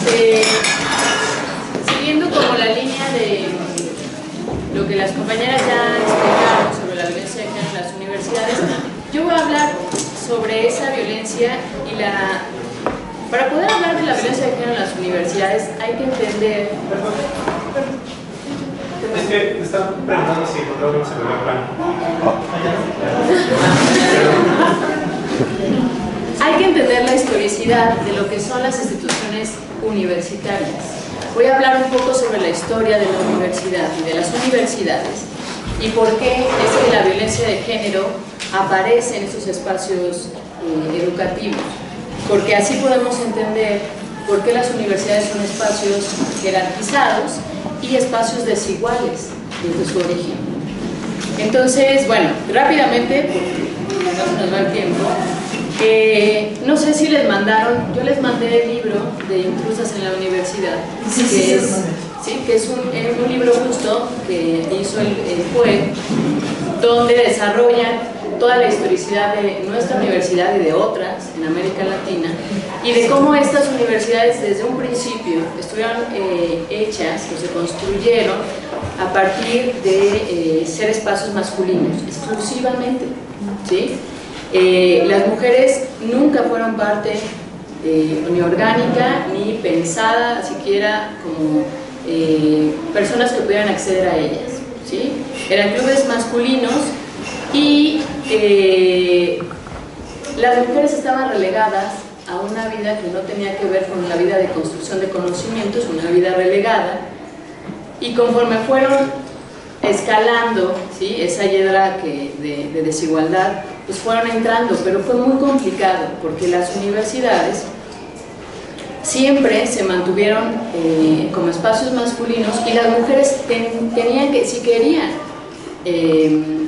este, siguiendo como la línea de lo que las compañeras ya explicaron sobre la violencia de género en las universidades, yo voy a hablar sobre esa violencia y la... Para poder hablar de la violencia de género en las universidades hay que entender... Es que me están preguntando si encontramos se me plan. Hay que entender la historicidad de lo que son las instituciones universitarias. Voy a hablar un poco sobre la historia de la universidad y de las universidades y por qué es que la violencia de género aparece en estos espacios eh, educativos. Porque así podemos entender por qué las universidades son espacios jerarquizados y espacios desiguales desde su origen. Entonces, bueno, rápidamente, porque no se nos va el tiempo, eh, no sé si les mandaron, yo les mandé el libro de Intrusas en la Universidad, Sí, que, sí, es, sí, sí, que es un, es un libro justo que hizo el, el juez, donde desarrolla toda la historicidad de nuestra universidad y de otras en América Latina y de cómo estas universidades desde un principio estuvieron eh, hechas o se construyeron a partir de eh, ser espacios masculinos exclusivamente. ¿sí? Eh, las mujeres nunca fueron parte eh, ni orgánica ni pensada siquiera como eh, personas que pudieran acceder a ellas. ¿sí? Eran clubes masculinos y eh, las mujeres estaban relegadas a una vida que no tenía que ver con la vida de construcción de conocimientos, una vida relegada, y conforme fueron escalando ¿sí? esa hiedra que, de, de desigualdad, pues fueron entrando, pero fue muy complicado porque las universidades siempre se mantuvieron eh, como espacios masculinos y las mujeres ten- tenían que, si querían eh,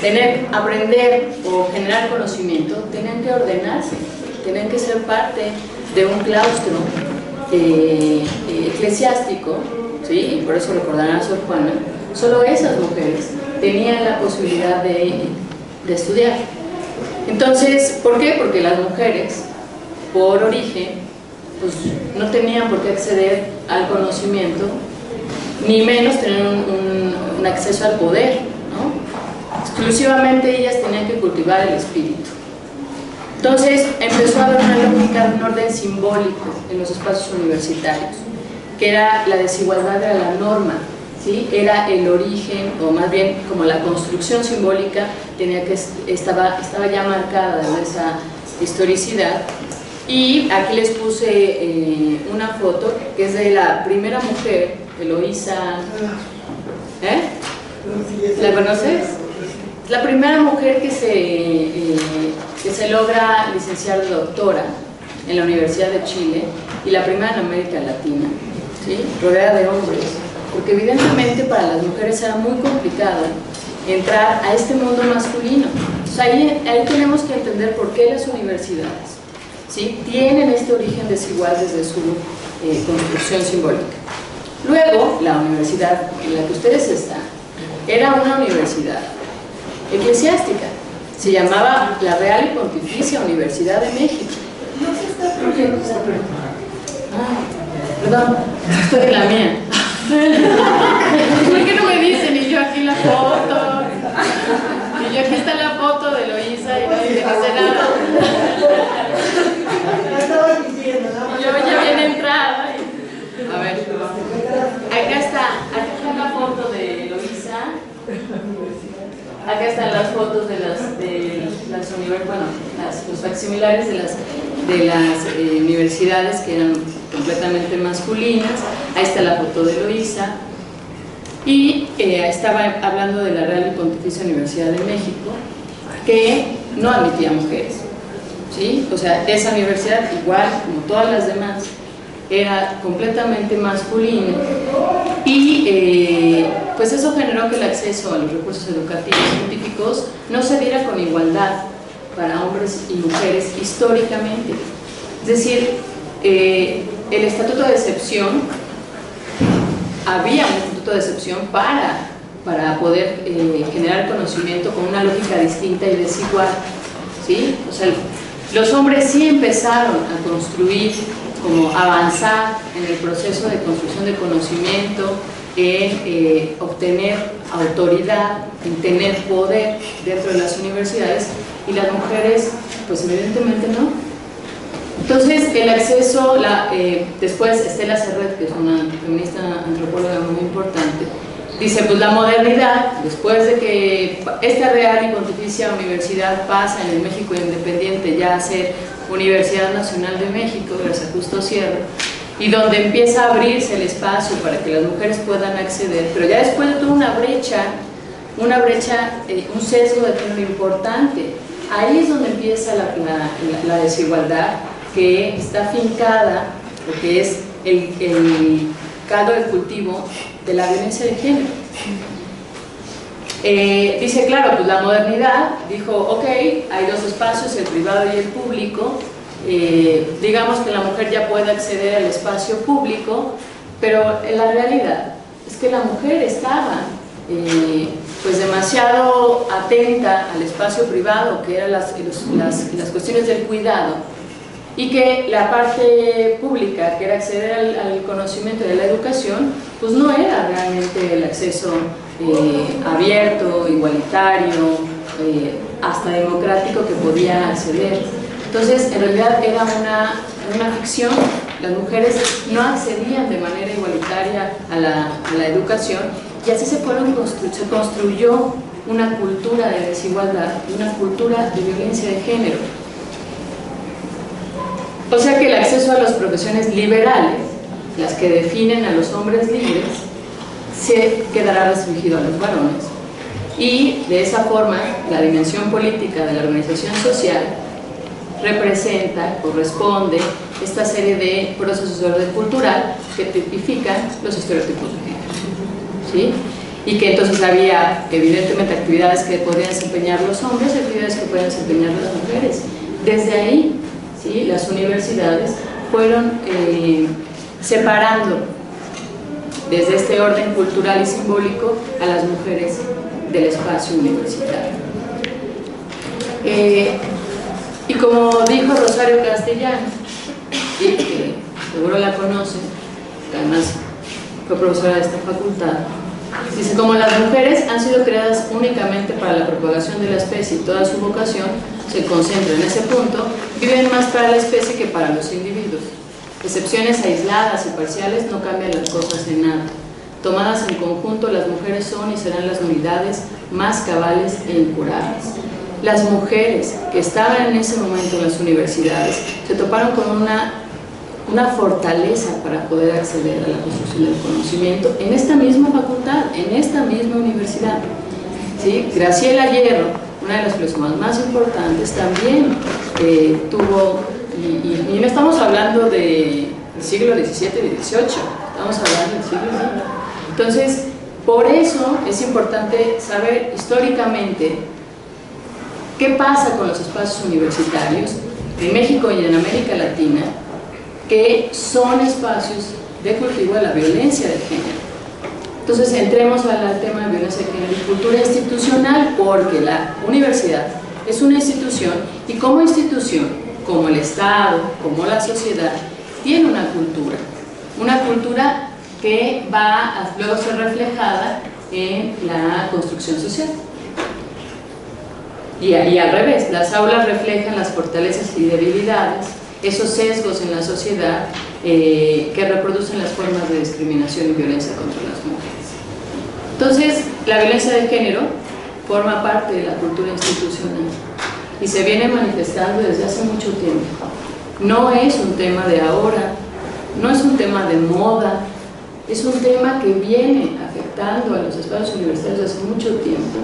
tener, aprender o generar conocimiento, tenían que ordenarse, tenían que ser parte de un claustro eh, eclesiástico, ¿sí? y por eso recordarán a Sor Juana, solo esas mujeres tenían la posibilidad de, de estudiar. Entonces, ¿por qué? Porque las mujeres, por origen, pues no tenían por qué acceder al conocimiento, ni menos tener un, un- acceso al poder, ¿no? Exclusivamente ellas tenían que cultivar el espíritu. Entonces empezó a haber una lógica de un orden simbólico en los espacios universitarios, que era la desigualdad era la norma, ¿sí? era el origen, o más bien como la construcción simbólica tenía que, estaba, estaba ya marcada de esa historicidad. Y aquí les puse eh, una foto que es de la primera mujer, Eloísa. ¿Eh? ¿La conoces? Es la primera mujer que se, eh, que se logra licenciar de doctora en la Universidad de Chile y la primera en América Latina, ¿sí? rodeada de hombres, porque evidentemente para las mujeres era muy complicado entrar a este mundo masculino. Entonces ahí, ahí tenemos que entender por qué las universidades ¿sí? tienen este origen desigual desde su eh, construcción simbólica. Luego, la universidad en la que ustedes están era una universidad eclesiástica. Se llamaba la Real y Pontificia Universidad de México. ¿Por qué? Ah, perdón, estoy en la mía. ¿Por qué no me dicen? Y yo aquí la foto. Y yo aquí está la foto de Loisa y nadie dice nada. Y yo ya bien entrada. y- A ver, acá está, acá está la foto de Loisa. Acá están las fotos de las, de las bueno, las, los facsimilares de las, de las eh, universidades que eran completamente masculinas. Ahí está la foto de Loisa. Y eh, estaba hablando de la Real y Pontificia Universidad de México, que no admitía mujeres. ¿sí? O sea, esa universidad, igual como todas las demás, era completamente masculina y eh, pues eso generó que el acceso a los recursos educativos científicos no se diera con igualdad para hombres y mujeres históricamente. Es decir, eh, el estatuto de excepción, había un estatuto de excepción para, para poder eh, generar conocimiento con una lógica distinta y desigual. ¿sí? O sea, los hombres sí empezaron a construir como avanzar en el proceso de construcción de conocimiento, en eh, obtener autoridad, en tener poder dentro de las universidades y las mujeres, pues evidentemente no. Entonces, el acceso, la, eh, después Estela Serret, que es una feminista antropóloga muy importante, dice, pues la modernidad, después de que esta real y pontificia universidad pasa en el México independiente ya a ser Universidad Nacional de México, gracias a Justo Sierra, y donde empieza a abrirse el espacio para que las mujeres puedan acceder, pero ya después de toda una brecha, una brecha, eh, un sesgo de género importante, ahí es donde empieza la, desigualdad que está fincada, porque es el, el caldo de cultivo de la violencia de género. Eh, dice, claro, pues la modernidad dijo, ok, hay dos espacios, el privado y el público, eh, digamos que la mujer ya puede acceder al espacio público, pero en la realidad es que la mujer estaba eh, pues demasiado atenta al espacio privado, que eran las, las, cuestiones del cuidado, y que la parte pública, que era acceder al, conocimiento de la educación, pues no era realmente el acceso eh, abierto, igualitario, hasta democrático que podía acceder entonces, en realidad era una, una ficción, las mujeres no accedían de manera igualitaria a la, a la educación y así se, fueron se construyó una cultura de desigualdad, una cultura de violencia de género. O sea que el acceso a las profesiones liberales, las que definen a los hombres libres, se quedará restringido a los varones. Y de esa forma, la dimensión política de la organización social representa, corresponde esta serie de procesos de orden cultural que tipifican los estereotipos de género. ¿sí? Y que entonces había evidentemente actividades que podían desempeñar los hombres y actividades que podían desempeñar las mujeres. Desde ahí, ¿sí? las universidades fueron eh, separando desde este orden cultural y simbólico a las mujeres del espacio universitario. Eh, y como dijo Rosario Castellano, y que seguro la conoce, que además fue profesora de esta facultad, dice, como las mujeres han sido creadas únicamente para la propagación de la especie y toda su vocación se concentra en ese punto, viven más para la especie que para los individuos. Excepciones aisladas y parciales no cambian las cosas en nada. Tomadas en conjunto, las mujeres son y serán las unidades más cabales e incurables las mujeres que estaban en ese momento en las universidades se toparon con una, una fortaleza para poder acceder a la construcción del conocimiento en esta misma facultad, en esta misma universidad. ¿Sí? Graciela Hierro, una de las filósofas más importantes, también eh, tuvo, y, no estamos hablando del siglo XVII y XVIII, estamos hablando del siglo XIX. Entonces, por eso es importante saber históricamente ¿Qué pasa con los espacios universitarios en México y en América Latina que son espacios de cultivo de la violencia de género? Entonces entremos al tema de violencia de género y cultura institucional porque la universidad es una institución y como institución, como el Estado, como la sociedad, tiene una cultura, una cultura que va a luego ser reflejada en la construcción social. Y, al revés, las aulas reflejan las fortalezas y debilidades, esos sesgos en la sociedad eh, que reproducen las formas de discriminación y violencia contra las mujeres. Entonces, la violencia de género forma parte de la cultura institucional y se viene manifestando desde hace mucho tiempo. No es un tema de ahora, no es un tema de moda, es un tema que viene afectando a los espacios universitarios hace mucho tiempo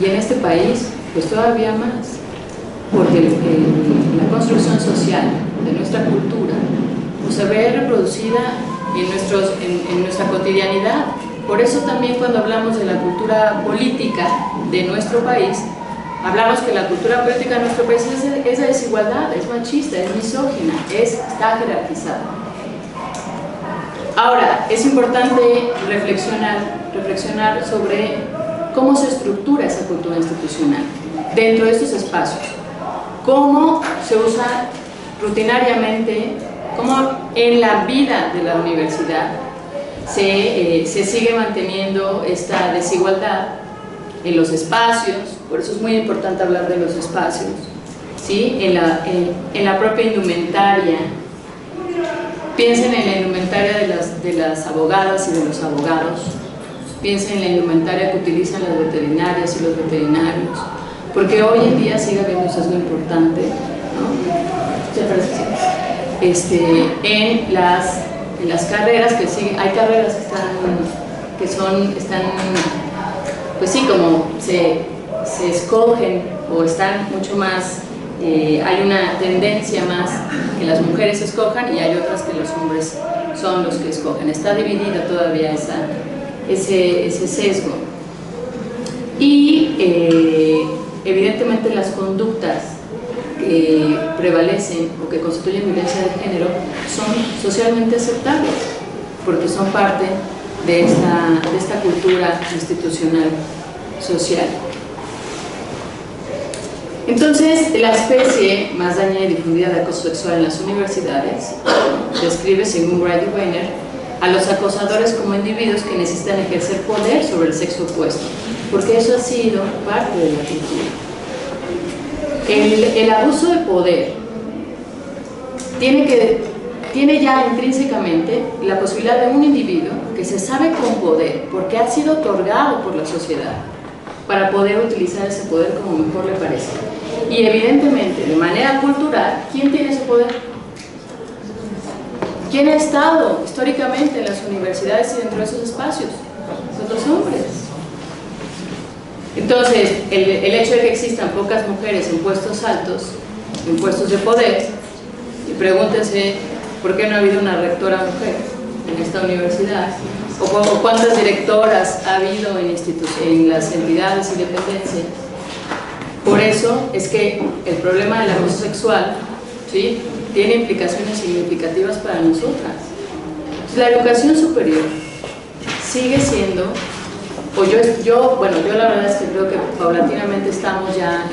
y en este país pues todavía más, porque la construcción social de nuestra cultura pues, se ve reproducida en, nuestros, en, nuestra cotidianidad. Por eso también cuando hablamos de la cultura política de nuestro país, hablamos que la cultura política de nuestro país es, es de desigualdad, es machista, es misógina, es, está jerarquizada. Ahora, es importante reflexionar, reflexionar sobre cómo se estructura esa cultura institucional dentro de estos espacios. Cómo se usa rutinariamente cómo en la vida de la universidad se, eh, se sigue manteniendo esta desigualdad en los espacios, por eso es muy importante hablar de los espacios, ¿sí? en, la, en, la propia indumentaria. Piensen en la indumentaria de las, de las abogadas y de los abogados, piensen en la indumentaria que utilizan las veterinarias y los veterinarios, porque hoy en día sigue habiendo es muy importante, este, en, las, en las carreras que siguen, hay carreras que están, que son, están, pues sí, como se, se escogen o están mucho más, eh, hay una tendencia más que las mujeres escojan y hay otras que los hombres son los que escogen. Está dividida todavía esa, ese, ese sesgo. Y eh, evidentemente las conductas que prevalecen o que constituyen violencia de género son socialmente aceptables porque son parte de esta, de esta cultura institucional social. Entonces, la especie más dañada y difundida de acoso sexual en las universidades describe, según Brady Weiner, a los acosadores como individuos que necesitan ejercer poder sobre el sexo opuesto, porque eso ha sido parte de la cultura. El, abuso de poder tiene, que, tiene ya intrínsecamente la posibilidad de un individuo que se sabe con poder, porque ha sido otorgado por la sociedad, para poder utilizar ese poder como mejor le parece. Y evidentemente, de manera cultural, ¿quién tiene ese poder? ¿Quién ha estado históricamente en las universidades y dentro de esos espacios? Son los hombres. Entonces, el, hecho de que existan pocas mujeres en puestos altos, en puestos de poder, y pregúntense por qué no ha habido una rectora mujer en esta universidad, o, cuántas directoras ha habido en, en las entidades y dependencias. Por eso es que el problema del abuso sexual ¿sí? tiene implicaciones significativas para nosotras. La educación superior sigue siendo pues yo, bueno, yo la verdad es que creo que paulatinamente estamos ya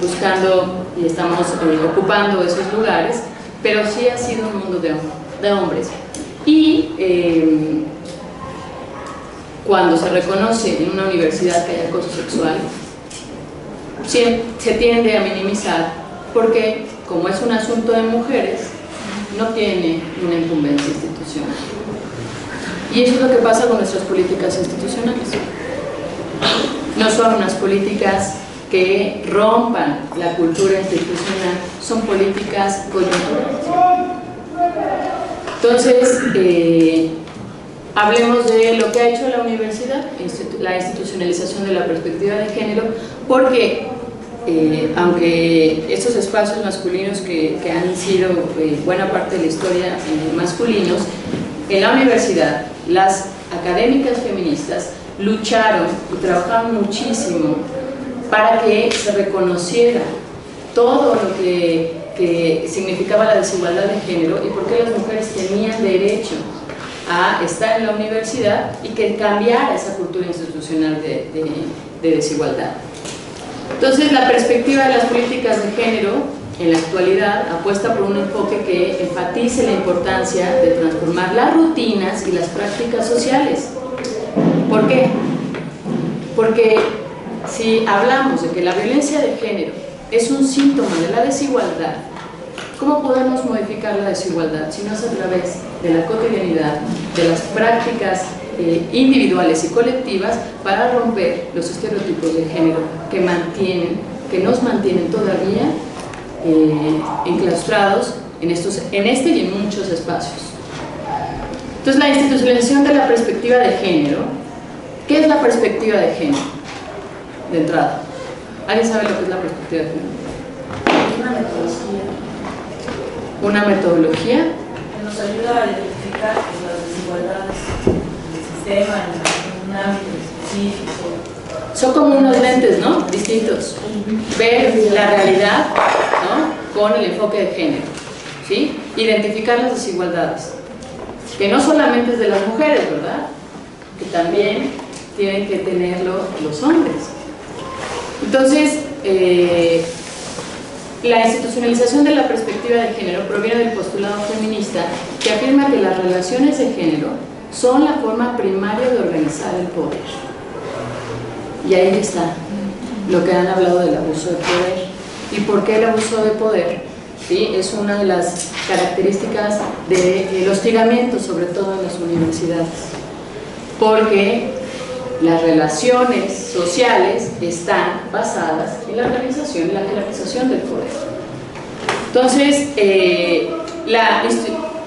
buscando y estamos eh, ocupando esos lugares, pero sí ha sido un mundo de, de hombres. Y eh, cuando se reconoce en una universidad que hay acoso sexual, se tiende a minimizar porque como es un asunto de mujeres, no tiene una incumbencia institucional. Y eso es lo que pasa con nuestras políticas institucionales. No son unas políticas que rompan la cultura institucional, son políticas coyunturales. Entonces, eh, hablemos de lo que ha hecho la universidad, la institucionalización de la perspectiva de género, porque eh, aunque estos espacios masculinos que, han sido eh, buena parte de la historia masculinos, en la universidad las académicas feministas lucharon y trabajaron muchísimo para que se reconociera todo lo que, significaba la desigualdad de género y por qué las mujeres tenían derecho a estar en la universidad y que cambiara esa cultura institucional de, de desigualdad. Entonces, la perspectiva de las políticas de género en la actualidad apuesta por un enfoque que enfatice la importancia de transformar las rutinas y las prácticas sociales. ¿Por qué? Porque si hablamos de que la violencia de género es un síntoma de la desigualdad, ¿cómo podemos modificar la desigualdad si no es a través de la cotidianidad, de las prácticas eh, individuales y colectivas para romper los estereotipos de género que mantienen, que nos mantienen todavía eh, enclaustrados en, estos, en este y en muchos espacios. Entonces, la institucionalización de la perspectiva de género, ¿qué es la perspectiva de género? De entrada. ¿Alguien sabe lo que es la perspectiva de género? Una metodología. ¿Una metodología? Que nos ayuda a identificar las desigualdades del sistema en un ámbito específico son como unos lentes, ¿no? Distintos. Ver la realidad ¿no? con el enfoque de género. ¿sí? Identificar las desigualdades. Que no solamente es de las mujeres, ¿verdad? Que también tienen que tenerlo los hombres. Entonces, eh, La institucionalización de la perspectiva de género proviene del postulado feminista que afirma que las relaciones de género son la forma primaria de organizar el poder. Y ahí está lo que han hablado del abuso de poder. ¿Y por qué el abuso de poder? ¿Sí? Es una de las características del hostigamiento, sobre todo en las universidades. Porque las relaciones sociales están basadas en la organización y la jerarquización del poder. Entonces, eh,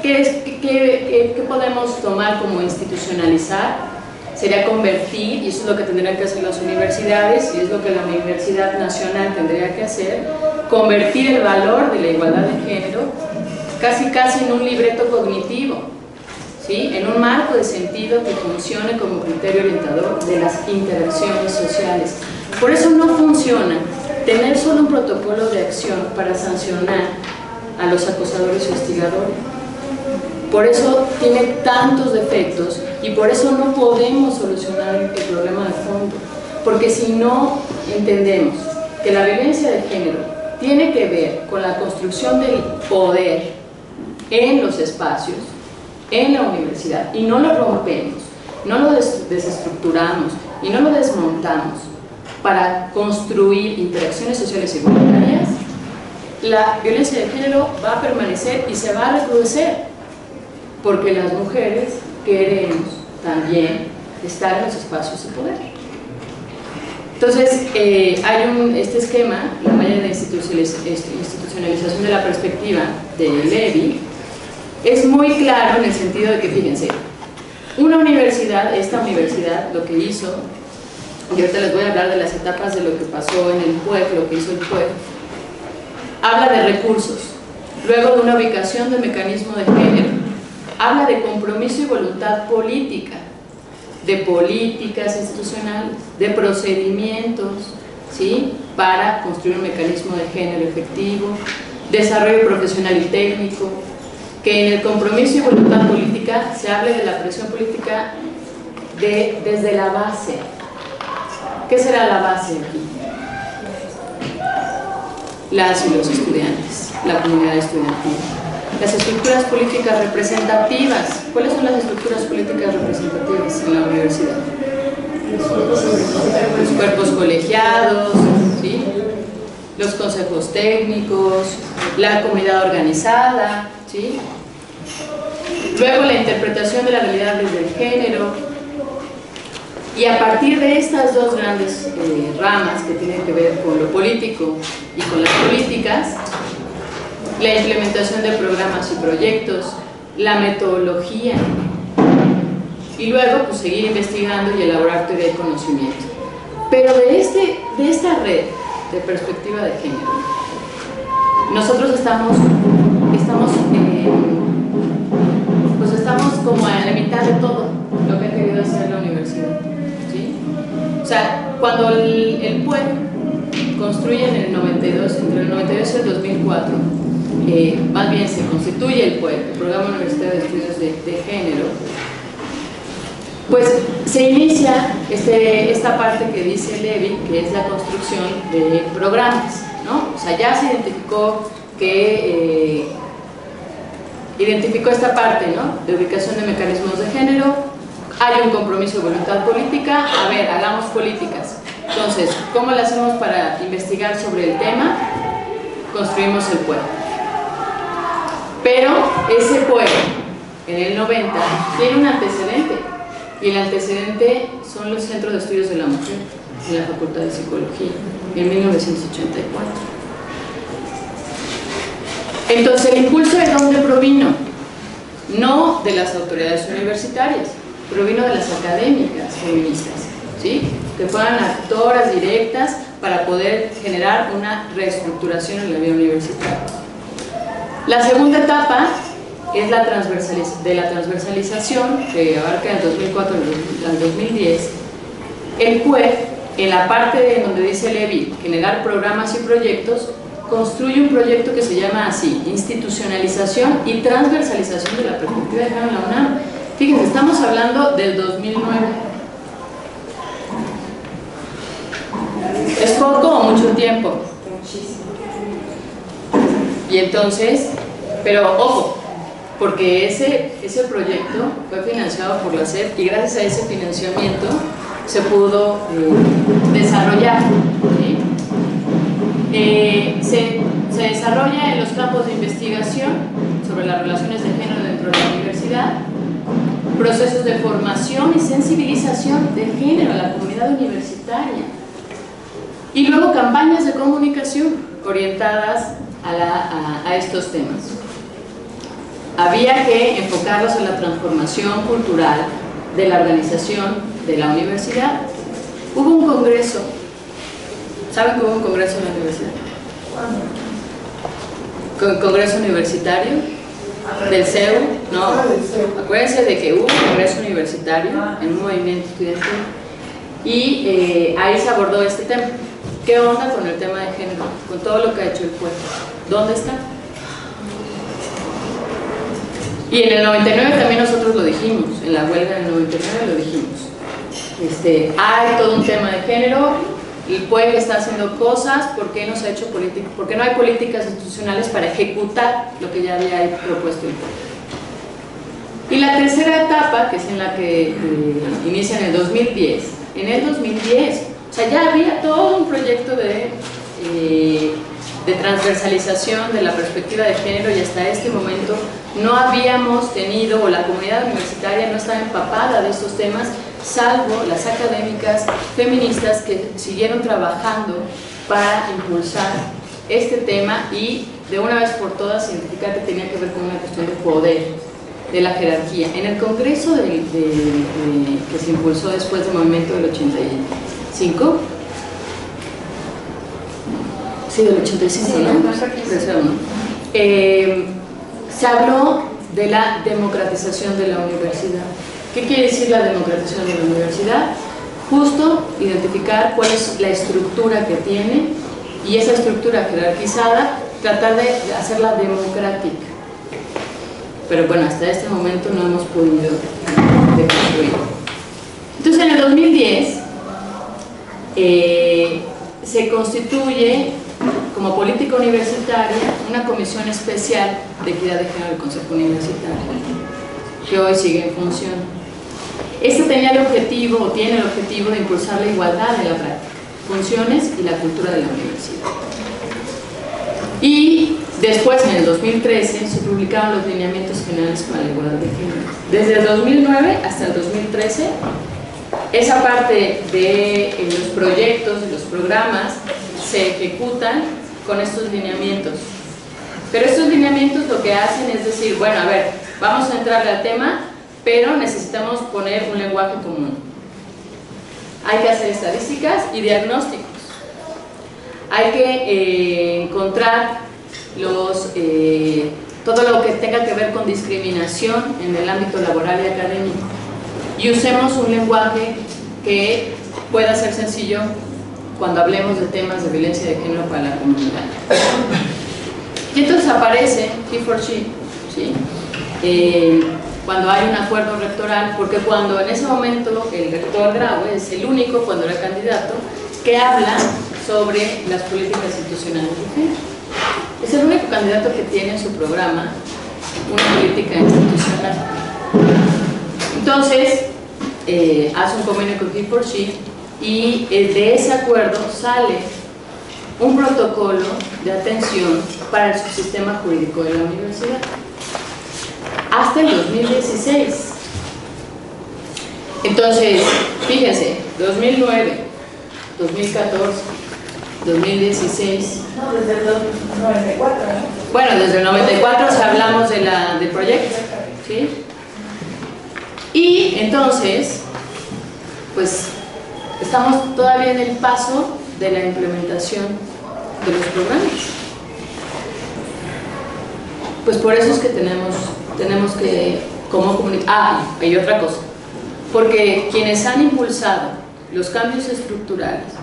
¿qué, qué, podemos tomar como institucionalizar? Sería convertir, y eso es lo que tendrían que hacer las universidades, y es lo que la Universidad Nacional tendría que hacer, convertir el valor de la igualdad de género casi casi en un libreto cognitivo, en un marco de sentido que funcione como criterio orientador de las interacciones sociales. Por eso no funciona tener solo un protocolo de acción para sancionar a los acosadores y hostigadores. Por eso tiene tantos defectos y por eso no podemos solucionar el problema de fondo. Porque si no entendemos que la violencia de género tiene que ver con la construcción del poder en los espacios, en la universidad y no lo rompemos, no lo desestructuramos y no lo desmontamos para construir interacciones sociales igualitarias, la violencia de género va a permanecer y se va a recrudecer, porque las mujeres queremos también estar en los espacios de poder. Entonces, eh, hay un, este esquema, la malla de institucionalización de la perspectiva de Levy, es muy claro en el sentido de que, fíjense, una universidad, esta universidad, lo que hizo, y ahorita les voy a hablar de las etapas de lo que pasó en el PUEC, lo que hizo el PUEC, habla de recursos, luego de una ubicación de mecanismo de género, habla de compromiso y voluntad política, de políticas institucionales, de procedimientos, ¿sí? para construir un mecanismo de género efectivo, desarrollo profesional y técnico, que en el compromiso y voluntad política se hable de la presión política de, desde la base. ¿Qué será la base aquí? Las y los estudiantes, la comunidad estudiantil. Las estructuras políticas representativas. ¿Cuáles son las estructuras políticas representativas en la universidad? Los cuerpos colegiados, ¿sí? los consejos técnicos, la comunidad organizada, ¿sí? Luego la interpretación de la realidad desde el género. Y a partir de estas dos grandes eh, ramas que tienen que ver con lo político y con las políticas, la implementación de programas y proyectos, la metodología, y luego pues, seguir investigando y elaborar teoría de conocimiento. Pero de, este, de esta red de perspectiva de género, nosotros estamos, estamos pues estamos como a la mitad de todo lo que ha querido hacer la universidad. ¿sí? O sea, cuando el, el PUEC construye en el 92, entre el 92 y el 2004, eh, más bien se constituye el PUEC, el Programa Universitario de Estudios de, Género, pues se inicia este, esta parte que dice Levi, que es la construcción de programas, ¿no? O sea, ya se identificó que eh, identificó esta parte ¿no? de ubicación de mecanismos de género, hay un compromiso de voluntad política, a ver, hagamos políticas. Entonces, ¿cómo lo hacemos para investigar sobre el tema? Construimos el pueblo. Pero ese pueblo, en el 90, tiene un antecedente, y el antecedente son los centros de estudios de la mujer en la Facultad de Psicología, en 1984. Entonces, ¿el impulso de dónde provino? No de las autoridades universitarias, provino de las académicas feministas, ¿sí? que fueran actoras directas para poder generar una reestructuración en la vida universitaria. La segunda etapa es la de la transversalización, que abarca del 2004 al 2010. El juez, en la parte donde dice Levi, generar programas y proyectos, construye un proyecto que se llama así, institucionalización y transversalización de la perspectiva de género en la UNAM. Fíjense, estamos hablando del 2009. ¿Es poco o mucho tiempo? Y entonces, pero ojo, porque ese, ese proyecto fue financiado por la SEP y gracias a ese financiamiento se pudo eh, desarrollar. Eh, se, se desarrolla en los campos de investigación sobre las relaciones de género dentro de la universidad, procesos de formación y sensibilización de género a la comunidad universitaria y luego campañas de comunicación orientadas a, la, a, a estos temas. Había que enfocarlos en la transformación cultural de la organización de la universidad. Hubo un congreso, ¿saben que hubo un congreso en la universidad? ¿Cuándo? ¿Congreso universitario? ¿Del CEU? No, acuérdense de que hubo un congreso universitario en un movimiento estudiantil y eh, ahí se abordó este tema. ¿Qué onda con el tema de género? Con todo lo que ha hecho el pueblo. ¿Dónde está? Y en el 99 también nosotros lo dijimos, en la huelga del 99 lo dijimos. Este, hay todo un tema de género, el pueblo está haciendo cosas, ¿por qué no se ha hecho política? ¿Por qué no hay políticas institucionales para ejecutar lo que ya había propuesto el pueblo? Y la tercera etapa, que es en la que eh, inicia en el 2010, en el 2010, o sea, ya había todo un proyecto de, de transversalización de la perspectiva de género y hasta este momento no habíamos tenido, o la comunidad universitaria no estaba empapada de estos temas, salvo las académicas feministas que siguieron trabajando para impulsar este tema y de una vez por todas identificar tenía que ver con una cuestión de poder, de la jerarquía. En el congreso que se impulsó después del movimiento del 85, sí, del 85, Sí, ¿no? Eh, se habló de la democratización de la universidad. ¿Qué quiere decir la democratización de la universidad? Justo identificar cuál es la estructura que tiene y esa estructura jerarquizada, tratar de hacerla democrática. Pero bueno, hasta este momento no hemos podido deconstruir. Entonces en el 2010 eh, se constituye como política universitaria una comisión especial de equidad de género del Consejo Universitario, que hoy sigue en función. Este tenía el objetivo, o tiene el objetivo de impulsar la igualdad en la práctica, funciones y la cultura de la universidad. Y después, en el 2013, se publicaron los lineamientos generales para la igualdad de género. Desde el 2009 hasta el 2013, esa parte de los proyectos, de los programas, se ejecutan con estos lineamientos. Pero estos lineamientos lo que hacen es decir, bueno, a ver, vamos a entrarle al tema, pero necesitamos poner un lenguaje común. Hay que hacer estadísticas y diagnósticos. Hay que eh, encontrar los, eh, todo lo que tenga que ver con discriminación en el ámbito laboral y académico. Y usemos un lenguaje que pueda ser sencillo cuando hablemos de temas de violencia de género para la comunidad. Y entonces aparece He ¿sí? eh, cuando hay un acuerdo rectoral, porque cuando en ese momento el rector Graue es el único, cuando era candidato, que habla sobre las políticas institucionales de género. Es el único candidato que tiene en su programa una política institucional. Entonces, eh, hace un convenio con He y eh, de ese acuerdo sale un protocolo de atención para el subsistema jurídico de la universidad hasta el 2016 entonces fíjense 2009 2014 2016 No, desde el 94, ¿no? bueno desde el 94 si hablamos de la, del proyecto ¿sí? y entonces pues estamos todavía en el paso de la implementación de los programas. Pues por eso es que tenemos, tenemos que, como comunicar, ah, hay otra cosa, porque quienes han impulsado los cambios estructurales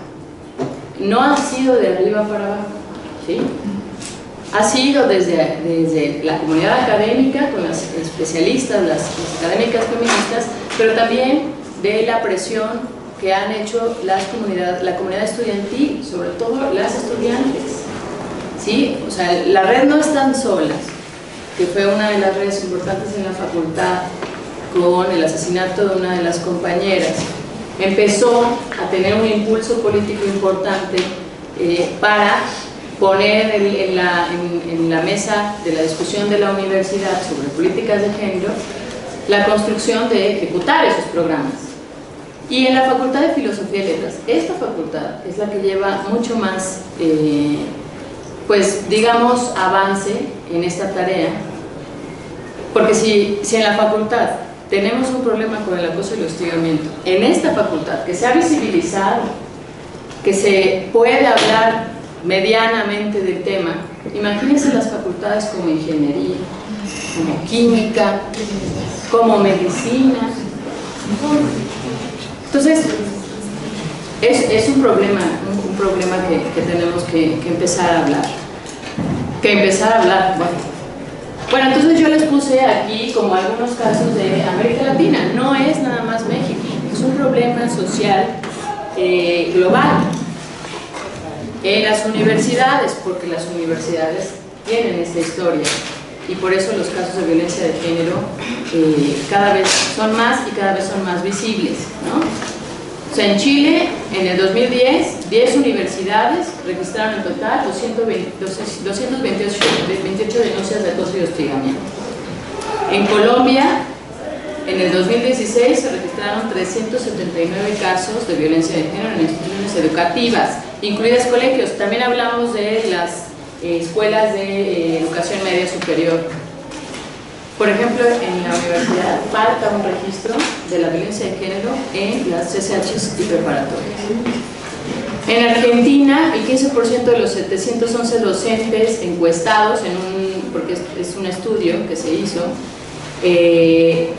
no han sido de arriba para abajo, ¿sí? Ha sido desde, desde la comunidad académica, con las especialistas, las, las académicas feministas, pero también de la presión que han hecho las la comunidad estudiantil, sobre todo las estudiantes. ¿sí? O sea, la red no están solas, que fue una de las redes importantes en la facultad con el asesinato de una de las compañeras, empezó a tener un impulso político importante eh, para poner en, la, mesa de la discusión de la universidad sobre políticas de género la construcción de ejecutar esos programas. Y en la Facultad de Filosofía y Letras, esta facultad es la que lleva mucho más, eh, pues digamos, avance en esta tarea, porque si, si en la facultad tenemos un problema con el acoso y el hostigamiento, en esta facultad, que se ha visibilizado, que se puede hablar medianamente del tema, imagínense las facultades como ingeniería, como química, como medicina. Entonces, es, un problema, un, problema que, tenemos que, empezar a hablar. Que empezar a hablar, bueno. Bueno, entonces yo les puse aquí como algunos casos de América Latina. No es nada más México, es un problema social eh, global en las universidades, porque las universidades tienen esta historia y por eso los casos de violencia de género eh, cada vez son más y cada vez son más visibles. ¿no? O sea, en Chile, en el 2010, 10 universidades registraron en total 228, denuncias de acoso y hostigamiento. En Colombia, en el 2016 se registraron 379 casos de violencia de género en instituciones educativas, incluidas colegios. También hablamos de las eh, escuelas de eh, educación media superior. Por ejemplo, en la universidad falta un registro de la violencia de género en las CCHs y preparatorias. En Argentina, el 15% de los 711 docentes encuestados, en un, porque es, un estudio que se hizo, eh,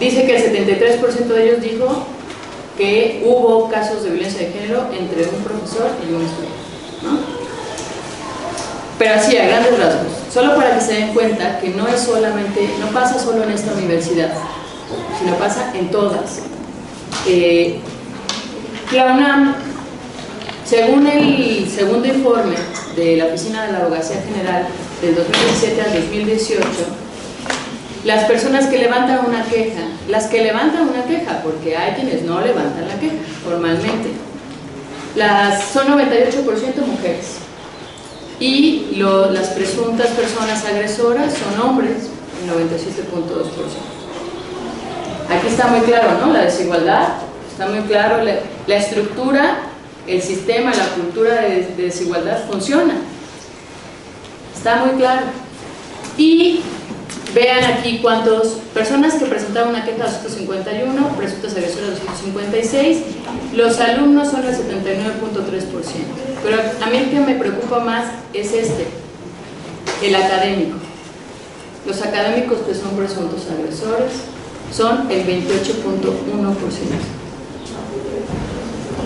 dice que el 73% de ellos dijo que hubo casos de violencia de género entre un profesor y un estudiante. Pero así, a grandes rasgos, solo para que se den cuenta que no es solamente, no pasa solo en esta universidad, sino pasa en todas. Eh, la UNAM, según el segundo informe de la Oficina de la Abogacía General del 2017 al 2018, las personas que levantan una queja, las que levantan una queja, porque hay quienes no levantan la queja formalmente, las, son 98% mujeres y las presuntas personas agresoras son hombres, el 97.2%. Aquí está muy claro, ¿no? La desigualdad, está muy claro, la, estructura, el sistema, la cultura de, de desigualdad funciona. Está muy claro. Y Vean aquí cuántas personas que presentaron una queja 251, presuntas agresoras 256, los alumnos son el 79.3%. Pero a mí el que me preocupa más es este, el académico. Los académicos que son presuntos agresores son el 28.1%.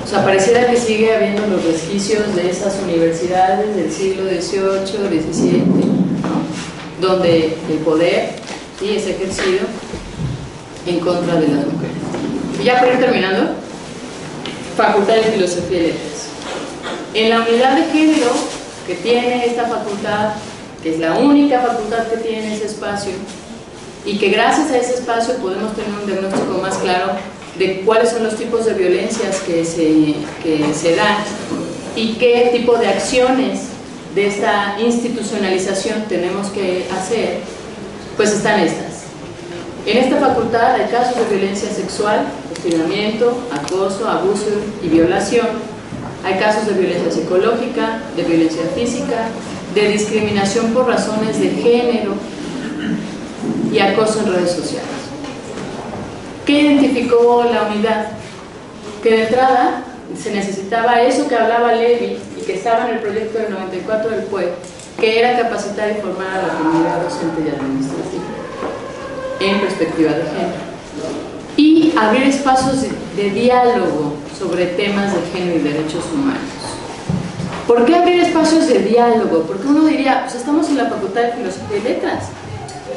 O sea, pareciera que sigue habiendo los resquicios de esas universidades del siglo XVIII, XVII, donde el poder sí, es ejercido en contra de las mujeres. Y ya para ir terminando, Facultad de Filosofía y Letras. En la unidad de género que tiene esta facultad, que es la única facultad que tiene ese espacio, y que gracias a ese espacio podemos tener un diagnóstico más claro de cuáles son los tipos de violencias que se, que se dan y qué tipo de acciones de esta institucionalización tenemos que hacer, pues están estas. En esta facultad hay casos de violencia sexual, hostigamiento, acoso, abuso y violación. Hay casos de violencia psicológica, de violencia física, de discriminación por razones de género y acoso en redes sociales. ¿Qué identificó la unidad? Que de entrada se necesitaba eso que hablaba Levi y que estaba en el proyecto del 94 del PUE, que era capacitar y formar a la comunidad docente y administrativa en perspectiva de género. Y abrir espacios de, diálogo sobre temas de género y derechos humanos. ¿Por qué abrir espacios de diálogo? Porque uno diría, pues estamos en la Facultad de Filosofía y Letras.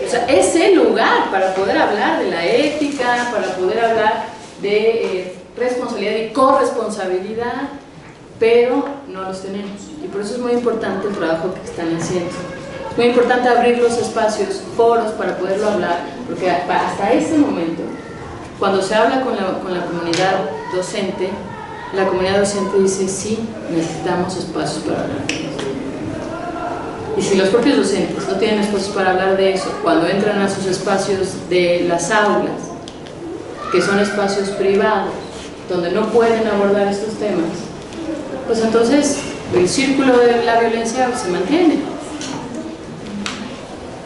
O sea, es el lugar para poder hablar de la ética, para poder hablar de eh, responsabilidad y corresponsabilidad, pero no los tenemos. Y por eso es muy importante el trabajo que están haciendo. Es muy importante abrir los espacios, foros para poderlo hablar, porque hasta este momento, cuando se habla con la, comunidad docente, la comunidad docente dice sí, necesitamos espacios para hablar de eso. Y si los propios docentes no tienen espacios para hablar de eso, cuando entran a sus espacios de las aulas, que son espacios privados, donde no pueden abordar estos temas, pues entonces el círculo de la violencia se mantiene.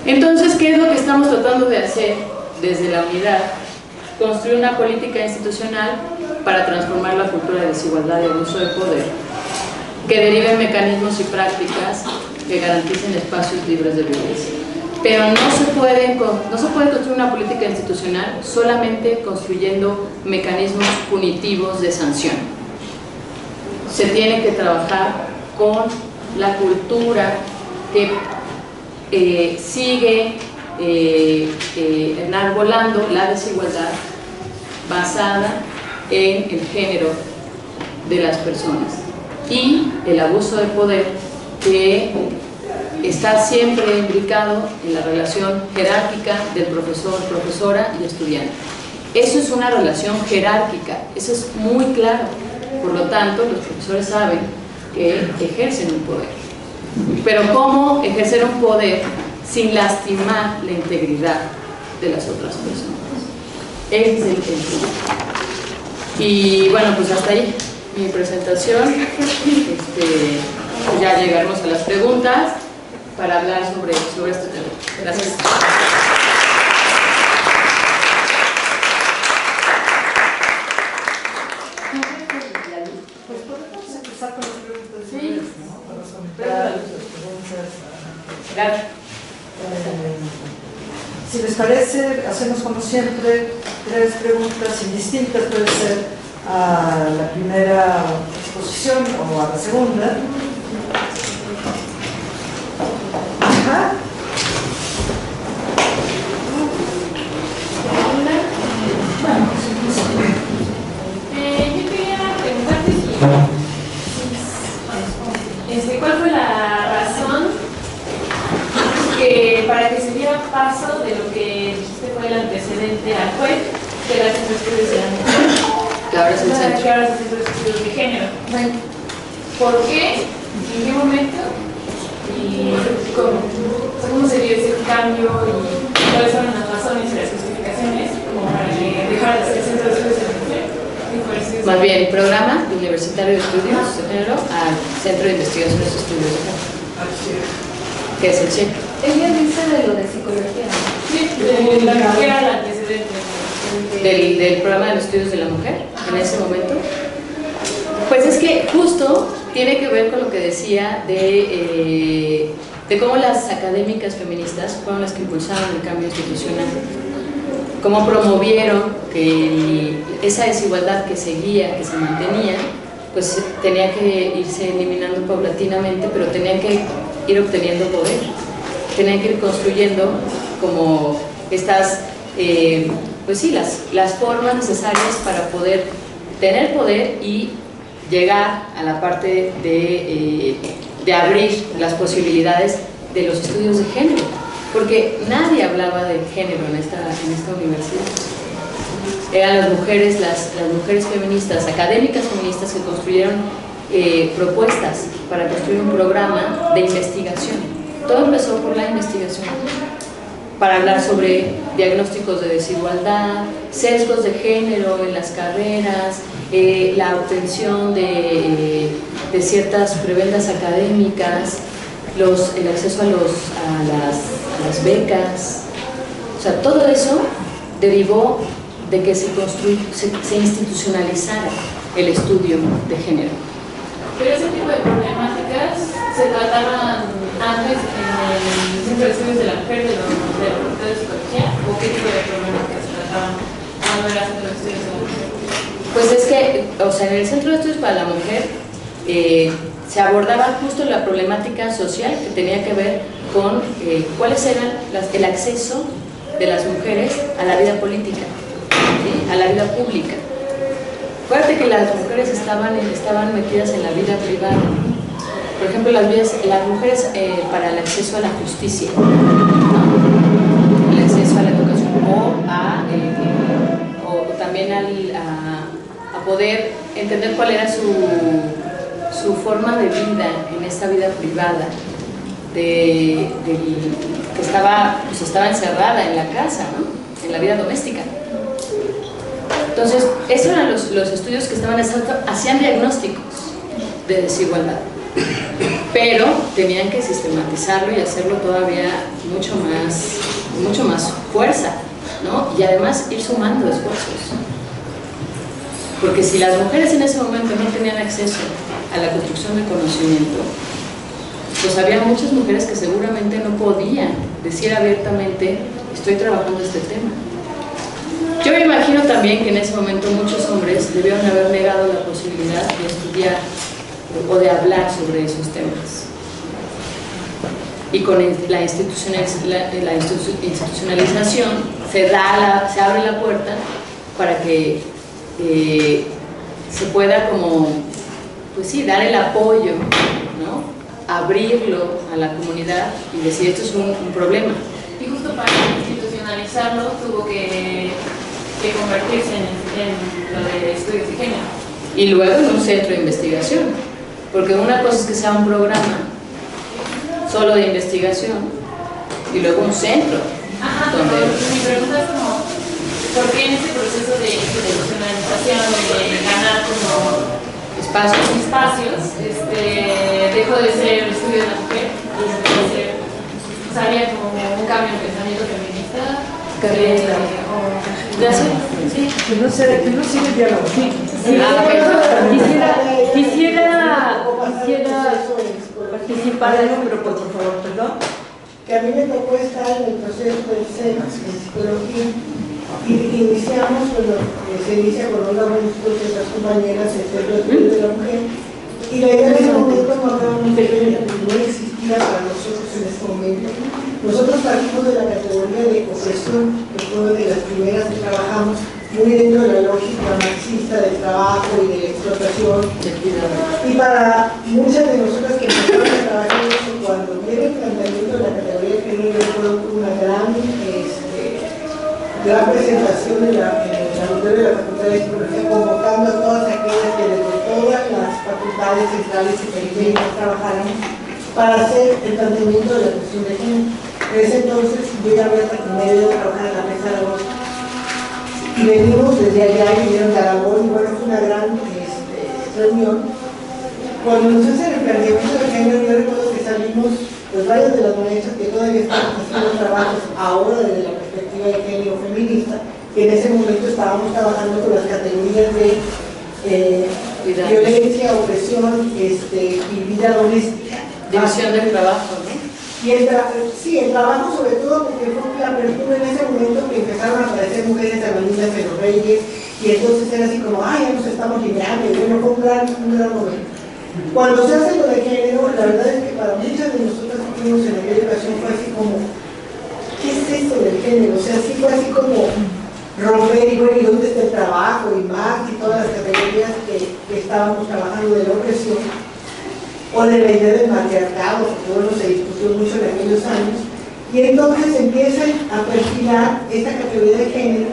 Entonces, ¿qué es lo que estamos tratando de hacer desde la unidad? Construir una política institucional para transformar la cultura de desigualdad y abuso de poder, que derive mecanismos y prácticas que garanticen espacios libres de violencia. Pero no se, puede, no se puede construir una política institucional solamente construyendo mecanismos punitivos de sanción. Se tiene que trabajar con la cultura que eh, sigue eh, eh, enarbolando la desigualdad basada en el género de las personas y el abuso de poder que está siempre imbricado en la relación jerárquica del profesor, profesora y estudiante. Eso es una relación jerárquica, eso es muy claro. Por lo tanto, los profesores saben que ejercen un poder. Pero ¿cómo ejercer un poder sin lastimar la integridad de las otras personas? Es el punto. Y bueno, pues hasta ahí mi presentación. Este, ya llegaremos a las preguntas para hablar sobre, sobre este tema. Gracias. Si les parece, hacemos como siempre tres preguntas indistintas, puede ser a la primera exposición o a la segunda. Este, ¿Cuál fue la razón que, para que se diera paso de lo que dijiste fue el antecedente al juez de las estudios de la mujer? Que ahora es el centro. Que ahora es el centro de estudios de género. ¿Por qué? ¿En qué momento? ¿Y cómo, cómo se dio ese cambio? ¿Y cuáles fueron las razones y las justificaciones como para que dejara de ser el centro de estudios de la mujer? y fuera estudios de Más bien, programa universitario de estudios de género al Centro de Investigaciones y Estudios de que es el CIE. Ella dice de lo de psicología. Sí, de la mujer al antecedente. del, del programa de los estudios de la mujer en ese momento? Pues es que justo tiene que ver con lo que decía de, eh, de cómo las académicas feministas fueron las que impulsaron el cambio institucional, cómo promovieron que el- esa desigualdad que seguía, que se mantenía, pues tenía que irse eliminando paulatinamente, pero tenían que ir obteniendo poder, tenían que ir construyendo como estas, eh, pues sí, las, las formas necesarias para poder tener poder y llegar a la parte de, eh, de abrir las posibilidades de los estudios de género, porque nadie hablaba de género en esta, en esta universidad eran las mujeres, las, las mujeres feministas, académicas feministas que construyeron eh, propuestas para construir un programa de investigación. Todo empezó por la investigación, para hablar sobre diagnósticos de desigualdad, sesgos de género en las carreras, eh, la obtención de, de ciertas prebendas académicas, los, el acceso a, los, a, las, a las becas, o sea, todo eso derivó de que se, se, se institucionalizara el estudio de género. Pero ese tipo de problemáticas se trataban antes en el Centro de Estudios de la Mujer de la Facultad de Psicología o qué tipo de problemáticas se trataban cuando era Centro de Estudios de la Mujer. Pues es que, o sea, en el Centro de Estudios para la Mujer eh, se abordaba justo la problemática social que tenía que ver con eh, cuáles eran las- el acceso de las mujeres a la vida política, a la vida pública. Acuérdate que las mujeres estaban, estaban metidas en la vida privada. Por ejemplo, las, vías- las mujeres eh, para el acceso a la justicia, el acceso a la educación o, a, eh, o también al- a, poder entender cuál era su, su forma de vida en esta vida privada, de, que estaba, pues estaba encerrada en la casa, en la vida doméstica. Entonces, esos eran los, los estudios que estaban haciendo, hacían diagnósticos de desigualdad, pero tenían que sistematizarlo y hacerlo todavía mucho más, mucho más fuerza, ¿no? Y además ir sumando esfuerzos. Porque si las mujeres en ese momento no tenían acceso a la construcción de conocimiento, pues había muchas mujeres que seguramente no podían decir abiertamente, estoy trabajando este tema. Yo me imagino también que en ese momento muchos hombres debieron haber negado la posibilidad de estudiar o de hablar sobre esos temas. Y con la, institucionaliz- la- la institu- institucionalización se, da se abre la puerta para que eh, se pueda como, pues sí, dar el apoyo, ¿no? abrirlo a la comunidad y decir esto es un problema. Y justo para institucionalizarlo tuvo que, que convertirse en, en lo de estudios de género. y luego en un centro de investigación. Porque una cosa es que sea un programa solo de investigación y luego un centro. Ajá, pero donde mi pregunta es como, ¿por qué en este proceso de institucionalización, de ganar como espacios espacios, este, dejó de ser el estudio de la mujer y a ser, o sea, había como un cambio en pensamiento feminista? Carrera. eh, o- ¿Ya sé? Sí. Que no, se, que no sigue el diálogo. Ah. Quisiera, quisiera, quisiera participar en un pero por favor, perdón. que a mí me tocó estar en el proceso del SEMA, en psicología, y iniciamos, bueno, eh, se inicia con una nosotros y otras compañeras el Centro de de la Mujer, y la idea en ese momento no de no existía para nosotros en ese momento. Nosotros partimos de la categoría de opresión, fue una de las primeras que trabajamos, muy dentro de la lógica marxista del trabajo y de la explotación, y para muchas de nosotras que empezamos a trabajar eso, cuando viene el planteamiento de la categoría de género, que una gran, este, gran presentación en la, de la Facultad de Psicología, convocando a todas aquellas que desde todas las facultades centrales y periféricas trabajaran para hacer el planteamiento de la cuestión de género. En ese entonces yo ya había terminado de trabajar en la mesa de voz y venimos desde allá y vinieron de Aragón y bueno, fue una gran este, reunión. Cuando nos hacen el planteamiento de género, yo recuerdo que salimos, pues varios de las maestras que todavía estamos haciendo trabajos ahora desde la perspectiva de género feminista, que en ese momento estábamos trabajando con las categorías de eh, violencia, opresión este, y vida doméstica. División del trabajo, ¿no? Y el, sí, el trabajo sobre todo porque fue la apertura en ese momento que empezaron a aparecer mujeres femeninas en los reyes y entonces era así como, ay, ya nos estamos liberando, y bueno, fue un gran, un momento. Cuando se hace lo de género, la verdad es que para muchas de nosotras que fuimos en aquella ocasión fue así como, ¿qué es esto del género? O sea, sí fue así como romper y bueno, ¿y dónde está el trabajo? Y más, y todas las categorías que, que estábamos trabajando de la opresión o de la idea del matriarcado, que bueno, se discutió mucho en aquellos años, y entonces empiezan a perfilar esta categoría de género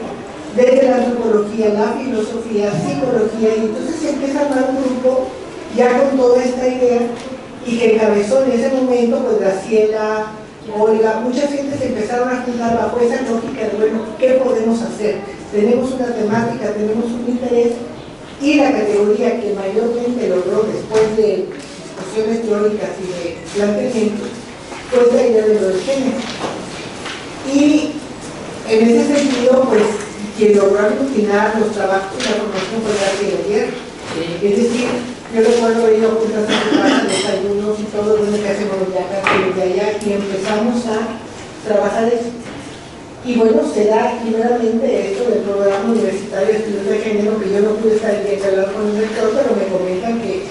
desde la antropología, la filosofía, psicología, y entonces se empieza a armar un grupo ya con toda esta idea, y que encabezó en ese momento, pues Graciela, Olga, muchas gentes empezaron a juntar bajo esa lógica de, bueno, ¿qué podemos hacer? Tenemos una temática, tenemos un interés, y la categoría que mayormente logró después de discusiones teóricas y de pues la idea de lo del género. Y en ese sentido, pues, quien logró aglutinar los trabajos y la formación fue García ayer. Es decir, yo recuerdo haber ido juntas a desayunos y todo, donde que hacemos de acá, de allá, y empezamos a trabajar eso. Y bueno, se da primeramente esto del programa universitario de estudios de género, que yo no pude estar día que hablar con el rector, pero me comentan que